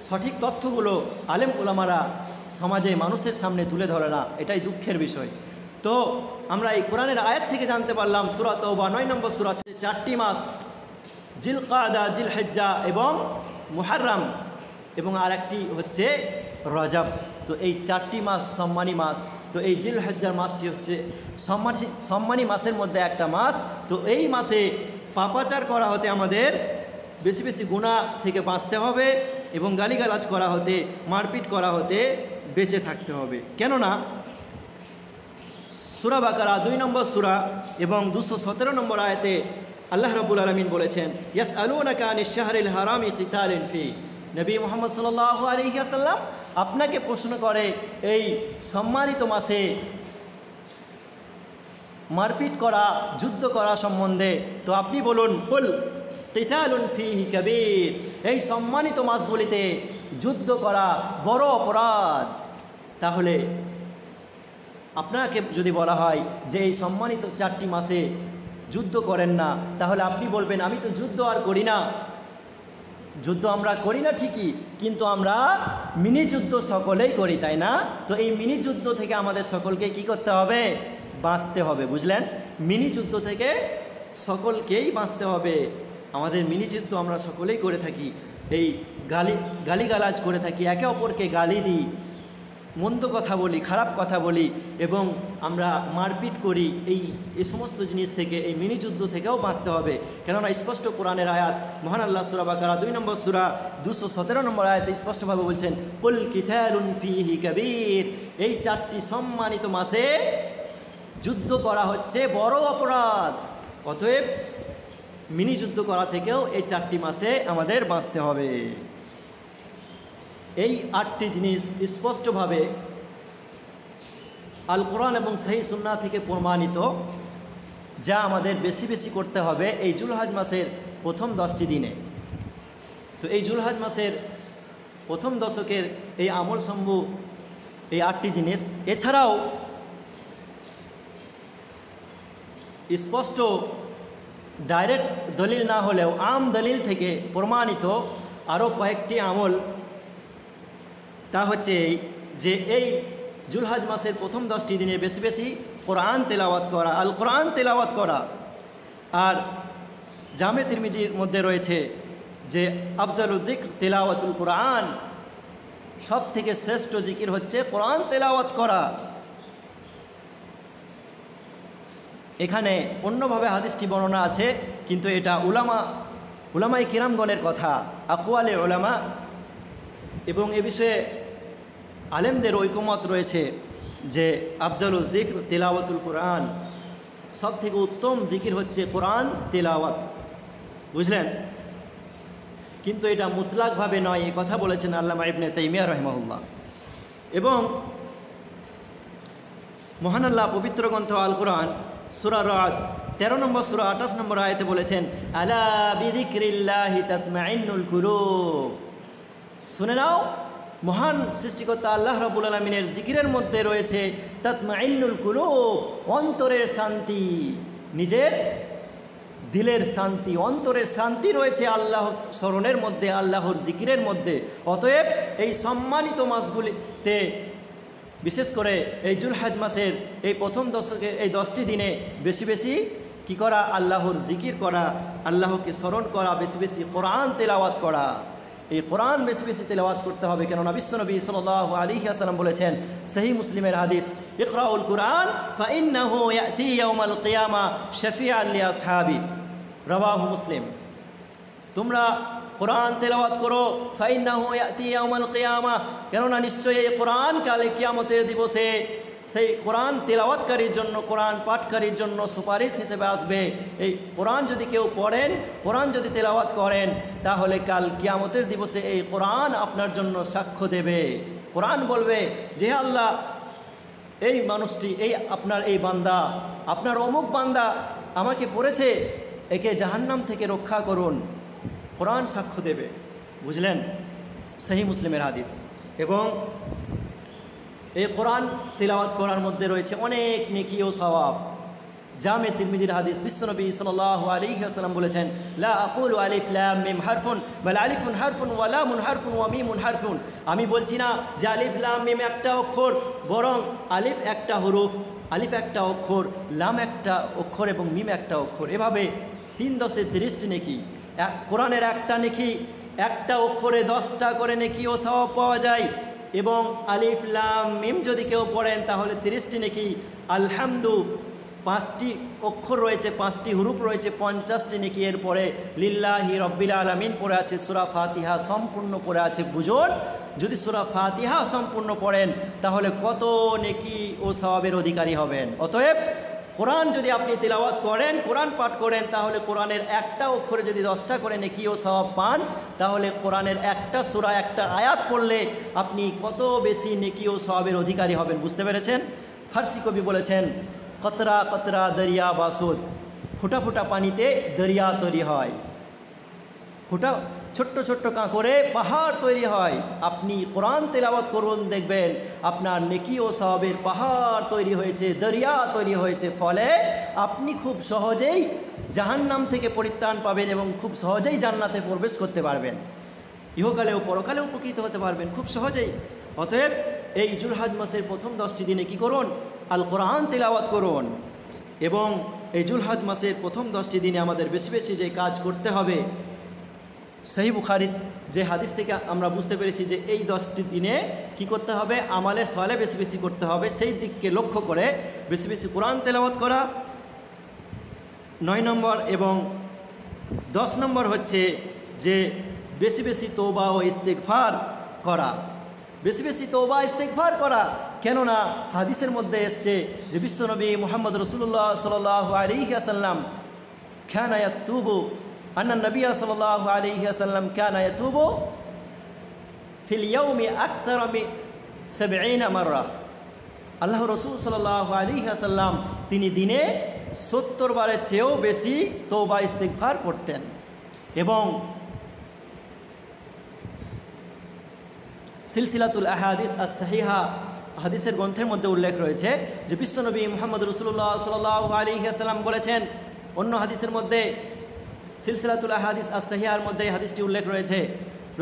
সঠিক তথ্যগুলো আলেম ওলামারা সমাজে মানুষের সামনে তুলে ধরে না। এটাই দুঃখের বিষয়। তো আমরা এই কোরআনের আয়াত থেকে জানতে পারলাম সুরাত বা নয় নম্বর সুরা চারটি মাস জিল কাদা জিল জিলহেজ্জা এবং মুহাররাম এবং আর একটি হচ্ছে রজাব। তো এই চারটি মাস সম্মানী মাস, তো এই জিলহেজ্জার মাসটি হচ্ছে সম্মানী সম্মানী মাসের মধ্যে একটা মাস। তো এই মাসে পাপাচার করা হতে আমাদের বেশি বেশি গুণা থেকে বাঁচতে হবে এবং গালিগালাজ করা হতে, মারপিট করা হতে বেঁচে থাকতে হবে। কেননা সুরা বাকারা দুই নম্বর সুরা এবং দুশো সতেরো নম্বর আয়তে আল্লাহ রবুল আলমিন বলেছেন ইয়াস আলুনাকা নিশাহরিল হারামি কিতালিন ফি। নবী মোহাম্মদ সাল্লাহ আলহিহাসাল্লাম আপনাকে প্রশ্ন করে, এই সম্মানিত মাসে মারপিট করা, যুদ্ধ করা সম্বন্ধে? তো আপনি বলুন, কুল কিতালুন কবির। এই সম্মানিত মাসগুলিতে যুদ্ধ করা বড় অপরাধ। তাহলে আপনাকে যদি বলা হয় যে এই সম্মানিত চারটি মাসে যুদ্ধ করেন না, তাহলে আপনি বলবেন, আমি তো যুদ্ধ আর করি না। যুদ্ধ আমরা করি না ঠিকই, কিন্তু আমরা মিনি যুদ্ধ সকলেই করি, তাই না? তো এই মিনি যুদ্ধ থেকে আমাদের সকলকে কি করতে হবে? বাঁচতে হবে, বুঝলেন? মিনি যুদ্ধ থেকে সকলকেই বাঁচতে হবে। আমাদের মিনি যুদ্ধ আমরা সকলেই করে থাকি। এই গালি, গালিগালাজ করে থাকি, একে অপরকে গালি দিই। মন্দ কথা বলি, খারাপ কথা বলি এবং আমরা মারপিট করি, এই এই সমস্ত জিনিস থেকে, এই মিনি যুদ্ধ থেকেও বাঁচতে হবে। কেননা স্পষ্ট কোরআনের আয়াত, মহান আল্লাহ সুরা বাকারা দুই নম্বর সুরা, দুশো সতেরো নম্বর আয়াতে স্পষ্টভাবে বলছেন পুল কিথালুন ফিহি কবির এই চারটি সম্মানিত মাসে যুদ্ধ করা হচ্ছে বড় অপরাধ। অতএব মিনি যুদ্ধ করা থেকেও এই চারটি মাসে আমাদের বাঁচতে হবে। এই আটটি জিনিস স্পষ্টভাবে আল কোরআন এবং সেই সুন্না থেকে প্রমাণিত, যা আমাদের বেশি বেশি করতে হবে এই জুলহাজ মাসের প্রথম দশটি দিনে। তো এই জুলহাজ মাসের প্রথম দশকের এই আমল সম্ভু এই আটটি জিনিস, এছাড়াও স্পষ্ট ডাইরেক্ট দলিল না হলেও আম দলিল থেকে প্রমাণিত আরও কয়েকটি আমল তা হচ্ছে এই যে এই জুলহাজ মাসের প্রথম দশটি দিনে বেশি বেশি কোরআন তেলাওয়াত করা, আল কোরআন তেলাওয়াত করা। আর জামে তিরমিজির মধ্যে রয়েছে যে আফজালুল জিক তেলাওয়াতুল কোরআন সব থেকে শ্রেষ্ঠ জিকির হচ্ছে কোরআন তেলাওয়াত করা। এখানে অন্যভাবে হাদিসটি বর্ণনা আছে, কিন্তু এটা উলামা উলামাই কিরামগণের কথা আকুয়ালে ওলামা এবং এ বিষয়ে আলেমদের ঐকমত রয়েছে যে আফজালুল জিক্র তেলাওয়াতুল কোরআন সব থেকে উত্তম জিকির হচ্ছে কোরআন তেলাওয়াত। বুঝলেন? কিন্তু এটা মুতলাকভাবে নয়, এ কথা বলেছেন আল্লামা ইবনে তাইমিয়া রহমাউল্লাহ এবং মহান আল্লাহ পবিত্র গ্রন্থ আল কোরআন, সুরা রাত তেরো নম্বর সুরা আঠাশ নম্বর আয়তে বলেছেন, আলা বিদিক্রিল্লাহি তাতমাইন্নুল কুলুব। শুনে নাও, মহান সৃষ্টিকর্তা আল্লাহ রাবুল আলমিনের জিকিরের মধ্যে রয়েছে, তাতমাইন্নুল কুলুব, অন্তরের শান্তি। নিজের দিলের শান্তি, অন্তরের শান্তি রয়েছে আল্লাহ স্মরণের মধ্যে, আল্লাহর জিকিরের মধ্যে। অতএব এই সম্মানিত মাসগুলিতে, বিশেষ করে এই জুলহাজ মাসের এই প্রথম দশকের এই দশটি দিনে বেশি বেশি কি করা? আল্লাহর জিকির করা, আল্লাহকে স্মরণ করা, বেশি বেশি কোরআন তেলাওয়াত করা। এই কোরআন বেশি বেশি তেলাওয়াত করতে হবে কেননা বিশ্বনবী সাল্লাহ আলী আসালাম বলেছেন সেই মুসলিমের হাদিস, ইকরাউল কোরআন, ফাইন্নাহু ইয়াতি ইয়াউমাল কিয়ামা শাফিআ লি আসহাবি। রাওয়াহু মুসলিম। তোমরা কোরআন তেলাওয়াত করো, ফাইন্নাহু ইয়াতি ইয়াউমাল কিয়ামা, কেননা নিশ্চয়ই এই কোরআন কালে কিয়ামতের দিবসে সেই কোরআন তেলাওয়াতকারীর জন্য, কোরআন পাঠকারীর জন্য সুপারিশ হিসেবে আসবে। এই কোরআন যদি কেউ পড়েন, কোরআন যদি তেলাওয়াত করেন, তাহলে কাল কিয়ামতের দিবসে এই কোরআন আপনার জন্য সাক্ষ্য দেবে। কোরআন বলবে যে আল্লাহ, এই মানুষটি, এই আপনার এই বান্দা, আপনার অমুক বান্দা আমাকে পড়েছে, একে জাহান্নাম থেকে রক্ষা করুন। কোরআন সাক্ষ্য দেবে। বুঝলেন? সেই মুসলিমের হাদিস। এবং এই কোরআন তিলাওয়াত করার মধ্যে রয়েছে অনেক নেকি ও স্বভাব জামে তিরমিজির হাদিস বিশ্বনবী সাল্লাল্লাহু আলাইহি ওয়াসাল্লাম বলেছেন, লা আকুলু আলিফ লাম মিম হারফুন, বাল আলিফুন হারফুন ওয়া লামুন হারফুন ওয়া মিমুন হারফুন। আমি বলছি না যে আলিফ, লাম, মিম একটা অক্ষর, বরং আলিফ একটা হরফ, আলিফ একটা অক্ষর, লাম একটা অক্ষর এবং মিম একটা অক্ষর। এভাবে তিন দশে তিরিশটি নেকি, এক কোরআনের একটা নেকি, একটা অক্ষরে দশটা করে নেকি ও সওয়াব পাওয়া যায়। এবং আলিফ লাম মিম যদি কেউ পড়েন, তাহলে তিরিশটি নাকি আলহামদু, পাঁচটি অক্ষর রয়েছে, পাঁচটি হুরুপ রয়েছে, পঞ্চাশটি নাকি এরপরে লিল্লাহি রব্বিল আলমিন পড়ে আছে, সুরা ফাতিহা সম্পূর্ণ পড়ে আছে, বুঝুন? যদি সুরা ফাতিহা সম্পূর্ণ পড়েন, তাহলে কত নেকি ও সবাবের অধিকারী হবেন। অতএব কোরআন যদি আপনি তেলাওয়াত করেন, কোরআন পাঠ করেন, তাহলে কোরআনের একটা অক্ষরে যদি দশটা করে নেকি ও সওয়াব পান? তাহলে কোরআনের একটা সুরা, একটা আয়াত পড়লে আপনি কত বেশি নেকি ও সওয়াবের অধিকারী হবেন, বুঝতে পেরেছেন? ফার্সি কবি বলেছেন, কতরা কতরা দরিয়া বাসুদ, ফোটা ফোটা পানিতে দরিয়া তৈরি হয়। ফোটা ছোট্ট ছোট্ট কাঁকরে পাহাড় তৈরি হয়। আপনি কোরআন তেলাওয়াত করুন, দেখবেন আপনার নেকি ও সবের পাহাড় তৈরি হয়েছে, দরিয়া তৈরি হয়েছে, ফলে আপনি খুব সহজেই জাহান্নাম থেকে পরিত্রাণ পাবেন এবং খুব সহজেই জান্নাতে প্রবেশ করতে পারবেন। ইহকালেও পরকালেও উপকৃত হতে পারবেন, খুব সহজেই। অতএব এই জুলহাজ মাসের প্রথম দশটি দিনে কি করুন? আল কোরআন তেলাওয়াত করুন। এবং এই জুলহাজ মাসের প্রথম দশটি দিনে আমাদের বেশি বেশি যে কাজ করতে হবে সেই বুখারির যে হাদিস থেকে আমরা বুঝতে পেরেছি যে এই দশটি দিনে কি করতে হবে? আমালে সলে বেশি বেশি করতে হবে। সেই দিককে লক্ষ্য করে বেশি বেশি কোরআন তেলাওয়াত করা। নয় নম্বর এবং দশ নম্বর হচ্ছে যে বেশি বেশি তোবা ও ইস্তেকফার করা। বেশি বেশি তোবা ইস্তেকফার করা কেননা হাদিসের মধ্যে এসছে যে বিশ্বনবী মোহাম্মদ রসুল্লাহ সাল আলী আসাল্লাম খ্যানায়াত আন্না নবী সাল্লাহ আলহিহাসাল্লাম কানা ইয়াতুব ফিল ইয়াউমি আক্তার আমি সেবেইন আমাররা আল্লাহ রসুল সাল্লাহ আলহিহাসাল্লাম তিনি দিনে সত্তর বারের চেয়েও বেশি তৌবা ইস্তিকফার করতেন। এবং সিলসিলাতুল আহাদিস আর সাহিহা হাদিসের গ্রন্থের মধ্যে উল্লেখ রয়েছে যে বিশ্বনবী মোহাম্মদ রসুল্লাহ সাল আলী আসালাম বলেছেন, অন্য হাদিসের মধ্যে সিলসিলাতুল হাদিস আর সাহিয়ার মধ্যে হাদিসটি উল্লেখ রয়েছে।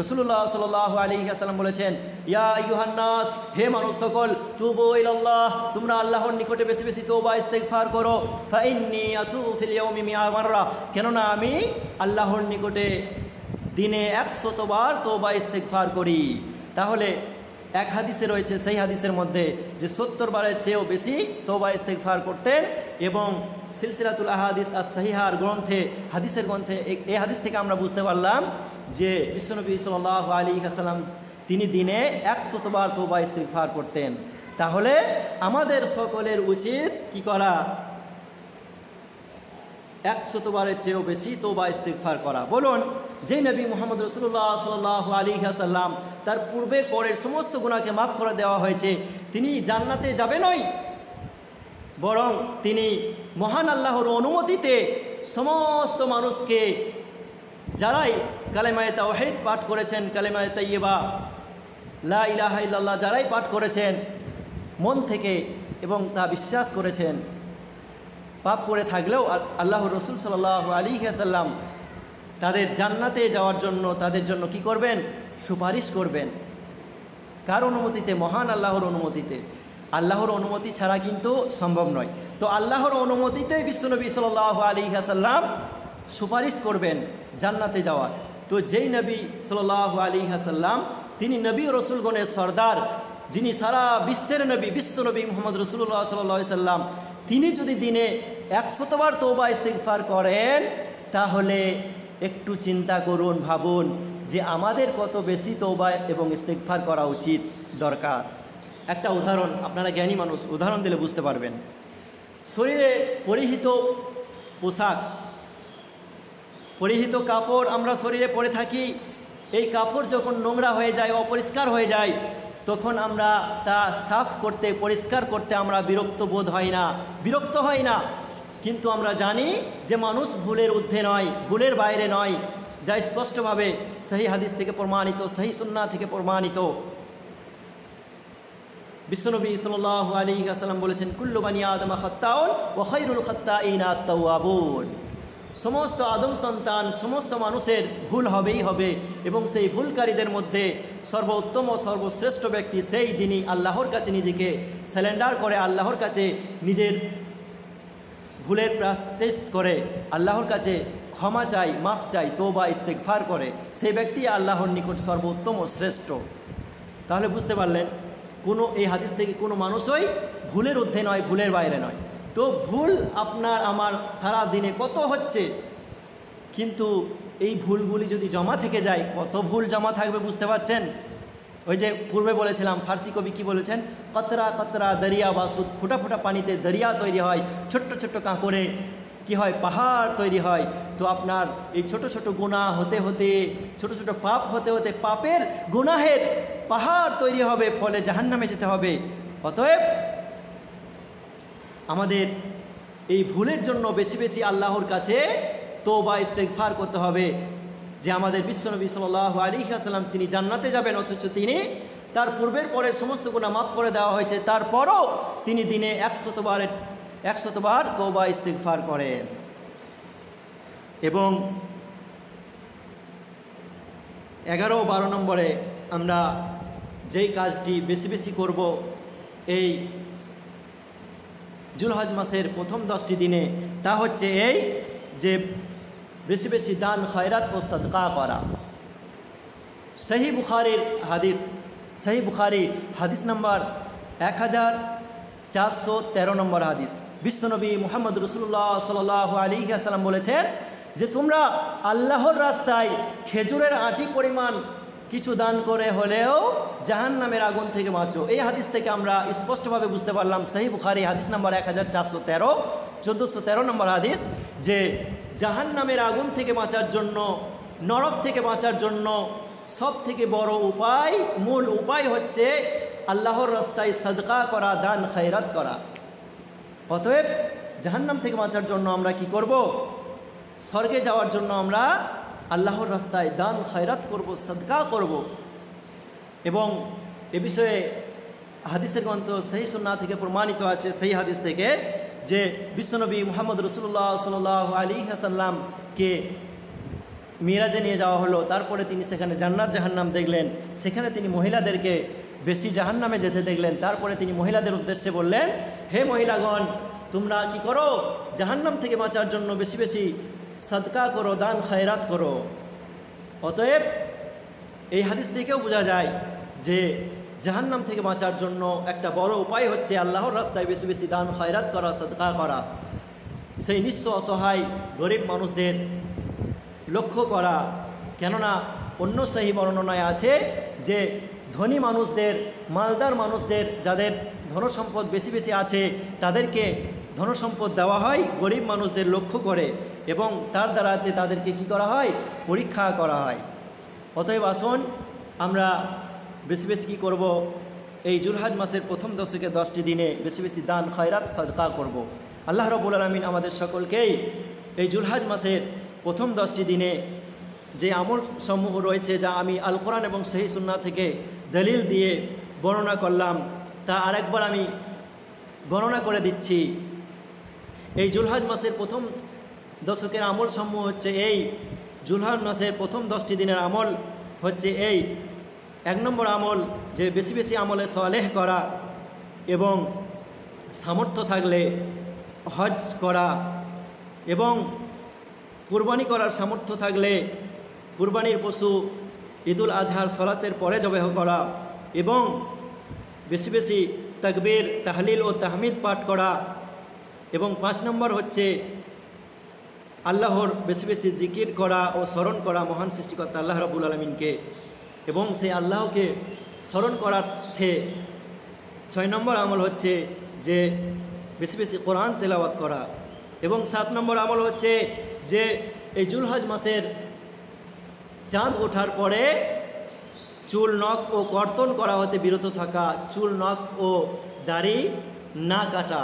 রসুল্লাহ সাল আলী আসালাম বলেছেন, ইয়া ইউহান্নাস হে মানব সকল তুবু ইল্লাহ তোমরা আল্লাহর নিকটে বেশি বেশি তোবা ইস্তেগফার করো। ফাইন্নি আতু ফিল ইয়াউমি মিয়া মাররা কেননা আমি আল্লাহর নিকটে দিনে একশতবার তোবা ইস্তেগফার করি। তাহলে এক হাদিসে রয়েছে সেই হাদিসের মধ্যে যে সত্তর বারের চেয়েও বেশি তোবা ইস্তেগফার করতেন এবং সিলসিলাতুল আহাদিস আর সাহিহার গ্রন্থে, হাদিসের গ্রন্থে এই হাদিস থেকে আমরা বুঝতে পারলাম যে বিশ্বনবী সাল আলী হাসালাম তিনি দিনে একশতবার তোবা ইস্তেগফার করতেন। তাহলে আমাদের সকলের উচিত কি করা? একশতবারের চেয়েও বেশি তোবা ইস্তেগফার করা। বলুন, যে নবী মোহাম্মদ রসুল্লাহ সাল আলী আসাল্লাম তার পূর্বের পরের সমস্ত গুণাকে মাফ করে দেওয়া হয়েছে, তিনি জান্নাতে যাবে নয়? বরং তিনি মহান আল্লাহর অনুমতিতে সমস্ত মানুষকে, যারাই কালেমায় তাওহিদ পাঠ করেছেন, কালেমায় তাইয়েবা লা যারাই পাঠ করেছেন, মন থেকে এবং তা বিশ্বাস করেছেন, পাপ করে থাকলেও আল্লাহ রসুল সাল্লাহ আলী আসাল্লাম তাদের জান্নাতে যাওয়ার জন্য, তাদের জন্য কি করবেন? সুপারিশ করবেন। কার অনুমতিতে? মহান আল্লাহর অনুমতিতে। আল্লাহর অনুমতি ছাড়া কিন্তু সম্ভব নয়। তো আল্লাহর অনুমতিতে বিশ্বনবী সাল আলী হাসাল্লাম সুপারিশ করবেন জান্নাতে যাওয়ার। তো যেই নবী সাল আলী হাসাল্লাম তিনি নবী রসুলগণের সর্দার, যিনি সারা বিশ্বের নবী, বিশ্বনবী মোহাম্মদ রসুল্লাহ সাল্লা সাল্লাম তিনি যদি দিনে একশতবার তৌবা ইস্তিগফার করেন, তাহলে একটু চিন্তা করুন, ভাবুন যে আমাদের কত বেশি তৌবা এবং ইস্তিগফার করা উচিত দরকার। একটা উদাহরণ, আপনারা জ্ঞানী মানুষ, উদাহরণ দিলে বুঝতে পারবেন। শরীরে পরিহিত পোশাক, পরিহিত কাপড় আমরা শরীরে পরে থাকি, এই কাপড় যখন নোংরা হয়ে যায়, অপরিষ্কার হয়ে যায়, তখন আমরা তা সাফ করতে, পরিষ্কার করতে আমরা বিরক্ত বোধ হয় না, বিরক্ত হয় না। কিন্তু আমরা জানি যে মানুষ ভুলের ঊর্ধ্বে নয়, ভুলের বাইরে নয়। যা স্পষ্টভাবে সেই হাদিস থেকে প্রমাণিত সেই সুন্না থেকে প্রমাণিত। বিশ্বনবী সাল আলী আসালাম বলেছেন, কুল্লু বানি আদমা খত্তাউন ও খৈরুল খত্তা ইনা তাওয়াবুন সমস্ত আদম সন্তান, সমস্ত মানুষের ভুল হবেই হবে এবং সেই ভুলকারীদের মধ্যে সর্বোত্তম ও সর্বশ্রেষ্ঠ ব্যক্তি সেই যিনি আল্লাহর কাছে নিজেকে স্যালেন্ডার করে, আল্লাহর কাছে নিজের ভুলের প্রাশ্চিত করে, আল্লাহর কাছে ক্ষমা চাই, মাফ চাই তো বা ইস্তেকফার করে, সেই ব্যক্তি আল্লাহর নিকট সর্বোত্তম ও শ্রেষ্ঠ। তাহলে বুঝতে পারলেন কোনো এই হাদিস থেকে কোনো মানুষই ভুলের ঊর্ধ্বে নয়, ভুলের বাইরে নয়। তো ভুল আপনার আমার সারা দিনে কত হচ্ছে? কিন্তু এই ভুলগুলি যদি জমা থেকে যায়, কত ভুল জমা থাকবে বুঝতে পারছেন? ওই যে পূর্বে বলেছিলাম, ফার্সি কবি কি বলেছেন? কতরা কতরা দরিয়া বাসুদ, ফুটা ফুটা পানিতে দরিয়া তৈরি হয়, ছোট্ট ছোট্ট কাঁকড়ে কি হয়? পাহাড় তৈরি হয়। তো আপনার এই ছোট ছোট গুণা হতে হতে, ছোট ছোট পাপ হতে হতে পাপের গুনাহের পাহাড় তৈরি হবে, ফলে জাহান্নামে যেতে হবে। অতএব আমাদের এই ভুলের জন্য বেশি বেশি আল্লাহর কাছে তো বা ইস্তেকফার করতে হবে। যে আমাদের বিশ্বনবী সাল আলী আসাল্লাম তিনি জান্নাতে যাবেন, অথচ তিনি তার পূর্বের পরের সমস্ত গুণা মাফ করে দেওয়া হয়েছে। তারপরও তিনি দিনে একশতবারের একশতবার তোবা ইস্তেকফার করেন এবং এগারো বারো নম্বরে আমরা যেই কাজটি বেশি বেশি করব, এই জুলহাজ মাসের প্রথম দশটি দিনে, তা হচ্ছে এই যে বেশি বেশি দান, খয়রাত ও সদকা করা। সহি বুখারির হাদিস, সহি বুখারি হাদিস নাম্বার এক হাজার চারশো তেরো নম্বর হাদিস। বিশ্বনবী মোহাম্মদ রসুল্লাহ সাল আলী আসালাম বলেছেন যে তোমরা আল্লাহর রাস্তায় খেজুরের আটি পরিমাণ কিছু দান করে হলেও জাহান নামের আগুন থেকে বাঁচো। এই হাদিস থেকে আমরা স্পষ্টভাবে বুঝতে পারলাম সেই বুখারি হাদিস নাম্বার এক হাজার চারশো তেরো, চোদ্দোশো তেরো নম্বর হাদিস যে জাহান নামের আগুন থেকে বাঁচার জন্য, নরক থেকে বাঁচার জন্য সব থেকে বড় উপায়, মূল উপায় হচ্ছে আল্লাহর রাস্তায় সদকা করা, দান খৈরাত করা। অতএব জাহান্নাম থেকে বাঁচার জন্য আমরা কি করব? স্বর্গে যাওয়ার জন্য আমরা আল্লাহর রাস্তায় দান, খয়রাত করব, সদকা করব। এবং এ বিষয়ে হাদিসের গ্রন্থ সেই সন্না থেকে প্রমাণিত আছে, সেই হাদিস থেকে যে বিশ্বনবী মোহাম্মদ রসুল্লাহ সাল আলী হাসাল্লামকে মিরাজে নিয়ে যাওয়া হলো, তারপরে তিনি সেখানে জান্নাত জাহান্নাম দেখলেন। সেখানে তিনি মহিলাদেরকে বেশি জাহান্নামে যেতে দেখলেন। তারপরে তিনি মহিলাদের উদ্দেশ্যে বললেন, হে মহিলাগণ, তোমরা কি করো? জাহান্নাম থেকে বাঁচার জন্য বেশি বেশি সদকা করো, দান, খয়রাত করো। অতএব এই হাদিস থেকেও বোঝা যায় যে জাহান্নাম থেকে বাঁচার জন্য একটা বড় উপায় হচ্ছে আল্লাহর রাস্তায় বেশি বেশি দান, খয়রাত করা, সদকা করা। সেই নিঃস্ব অসহায় গরিব মানুষদের লক্ষ্য করা। কেননা অন্য সেই বর্ণনায় আছে যে ধনী মানুষদের, মালদার মানুষদের, যাদের ধনসম্পদ বেশি বেশি আছে, তাদেরকে ধনসম্পদ দেওয়া হয় গরিব মানুষদের লক্ষ্য করে এবং তার দ্বারাতে তাদেরকে কি করা হয়? পরীক্ষা করা হয়। অতএব আসুন, আমরা বেশি বেশি কী করব? এই জুলহাজ মাসের প্রথম দশকে দশটি দিনে বেশি বেশি দান, খয়রাত, সদকা করব। আল্লাহ রবুল আলমিন আমাদের সকলকেই এই জুলহাজ মাসের প্রথম দশটি দিনে যে আমল সমূহ রয়েছে যা আমি আল কোরআন এবং সেই সুন্না থেকে দলিল দিয়ে বর্ণনা করলাম, তা আরেকবার আমি গণনা করে দিচ্ছি। এই জুলহাজ মাসের প্রথম দশকের আমল সমূহ হচ্ছে এই। জুলহাজ মাসের প্রথম দশটি দিনের আমল হচ্ছে এই। এক নম্বর আমল, যে বেশি বেশি আমলে সলেহ করা এবং সামর্থ্য থাকলে হজ করা এবং কোরবানি করার সামর্থ্য থাকলে কুরবানির পশু, ঈদুল আজহার সলাতের পরে জবেহ করা এবং বেশি বেশি তাকবীর, তাহলিল ও তাহমিদ পাঠ করা এবং পাঁচ নম্বর হচ্ছে আল্লাহর বেশি বেশি জিকির করা ও স্মরণ করা মহান সৃষ্টিকর্তা আল্লাহ রবুল আলমিনকে এবং সেই আল্লাহকে স্মরণ করার্থে ছয় নম্বর আমল হচ্ছে যে বেশি বেশি কোরআন তেলাওয়াত করা এবং সাত নম্বর আমল হচ্ছে যে এই জুলহজ মাসের চাঁদ ওঠার পরে চুল, নখ ও কর্তন করা হতে বিরত থাকা চুল, নখ ও দাড়ি না কাটা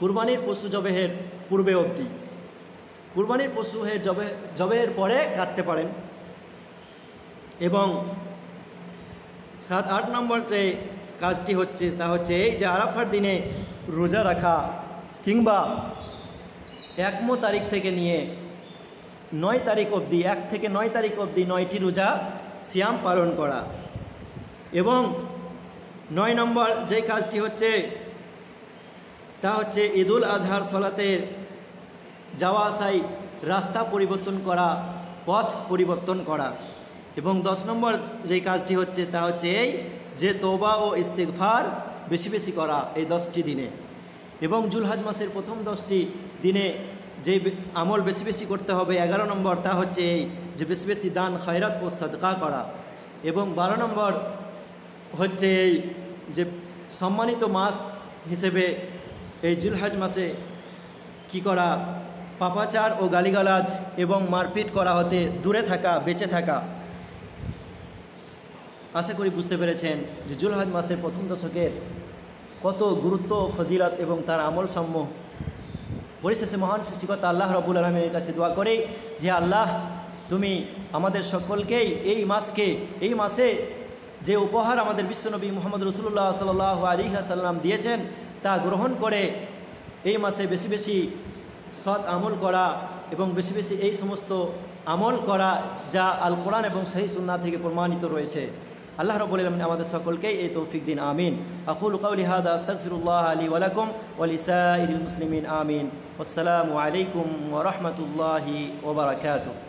কুরবানির পশু জবেহের পূর্বে অবধি। কুরবানির পশু হয়ে জবে, জবেহের পরে কাটতে পারেন। এবং সাত, আট নম্বর যে কাজটি হচ্ছে, তা হচ্ছে এই যে আরাফার দিনে রোজা রাখা কিংবা একমো তারিখ থেকে নিয়ে নয় তারিখ অবধি, এক থেকে নয় তারিখ অবধি নয়টি রোজা সিয়াম পালন করা। এবং নয় নম্বর যে কাজটি হচ্ছে, তা হচ্ছে ঈদুল আজহার সলাতের যাওয়া আসাই রাস্তা পরিবর্তন করা, পথ পরিবর্তন করা। এবং দশ নম্বর যে কাজটি হচ্ছে, তা হচ্ছে এই যে তোবা ও ইস্তেকফার বেশি বেশি করা এই দশটি দিনে। এবং জুলহাজ মাসের প্রথম দশটি দিনে যে আমল বেশি বেশি করতে হবে, এগারো নম্বর তা হচ্ছে এই যে বেশি বেশি দান, খয়রাত ও সদকা করা। এবং বারো নম্বর হচ্ছে এই যে সম্মানিত মাস হিসেবে এই জুলহাজ মাসে কি করা? পাপাচার ও গালিগালাজ এবং মারপিট করা হতে দূরে থাকা, বেঁচে থাকা। আশা করি বুঝতে পেরেছেন যে জুলহাজ মাসের প্রথম দশকের কত গুরুত্ব ফজিলত এবং তার আমল সমূহ পরিশেষে মহান সৃষ্টিকর্তা আল্লাহ রবুল আলমের কাছে দোয়া করে যে আল্লাহ, তুমি আমাদের সকলকেই এই মাসকে, এই মাসে যে উপহার আমাদের বিশ্বনবী মোহাম্মদ রসুল্লাহ সাল আলী সাল্লাম দিয়েছেন, তা গ্রহণ করে এই মাসে বেশি বেশি সৎ আমল করা এবং বেশি বেশি এই সমস্ত আমল করা যা আল কোরআন এবং সেই সুন্না থেকে প্রমাণিত রয়েছে। আল্লাহ রবুল আলমিন আমাদের সকলকেই এই তৌফিক দিন আমিন আকুল কাউলি হাদা আস্তাগফিরুল্লাহ আলী ওয়ালাকুম ওয়ালিসাইরিল মুসলিমিন আমিন আসসালামু আলাইকুম ওয়া রাহমাতুল্লাহি ওয়া বারাকাতুহু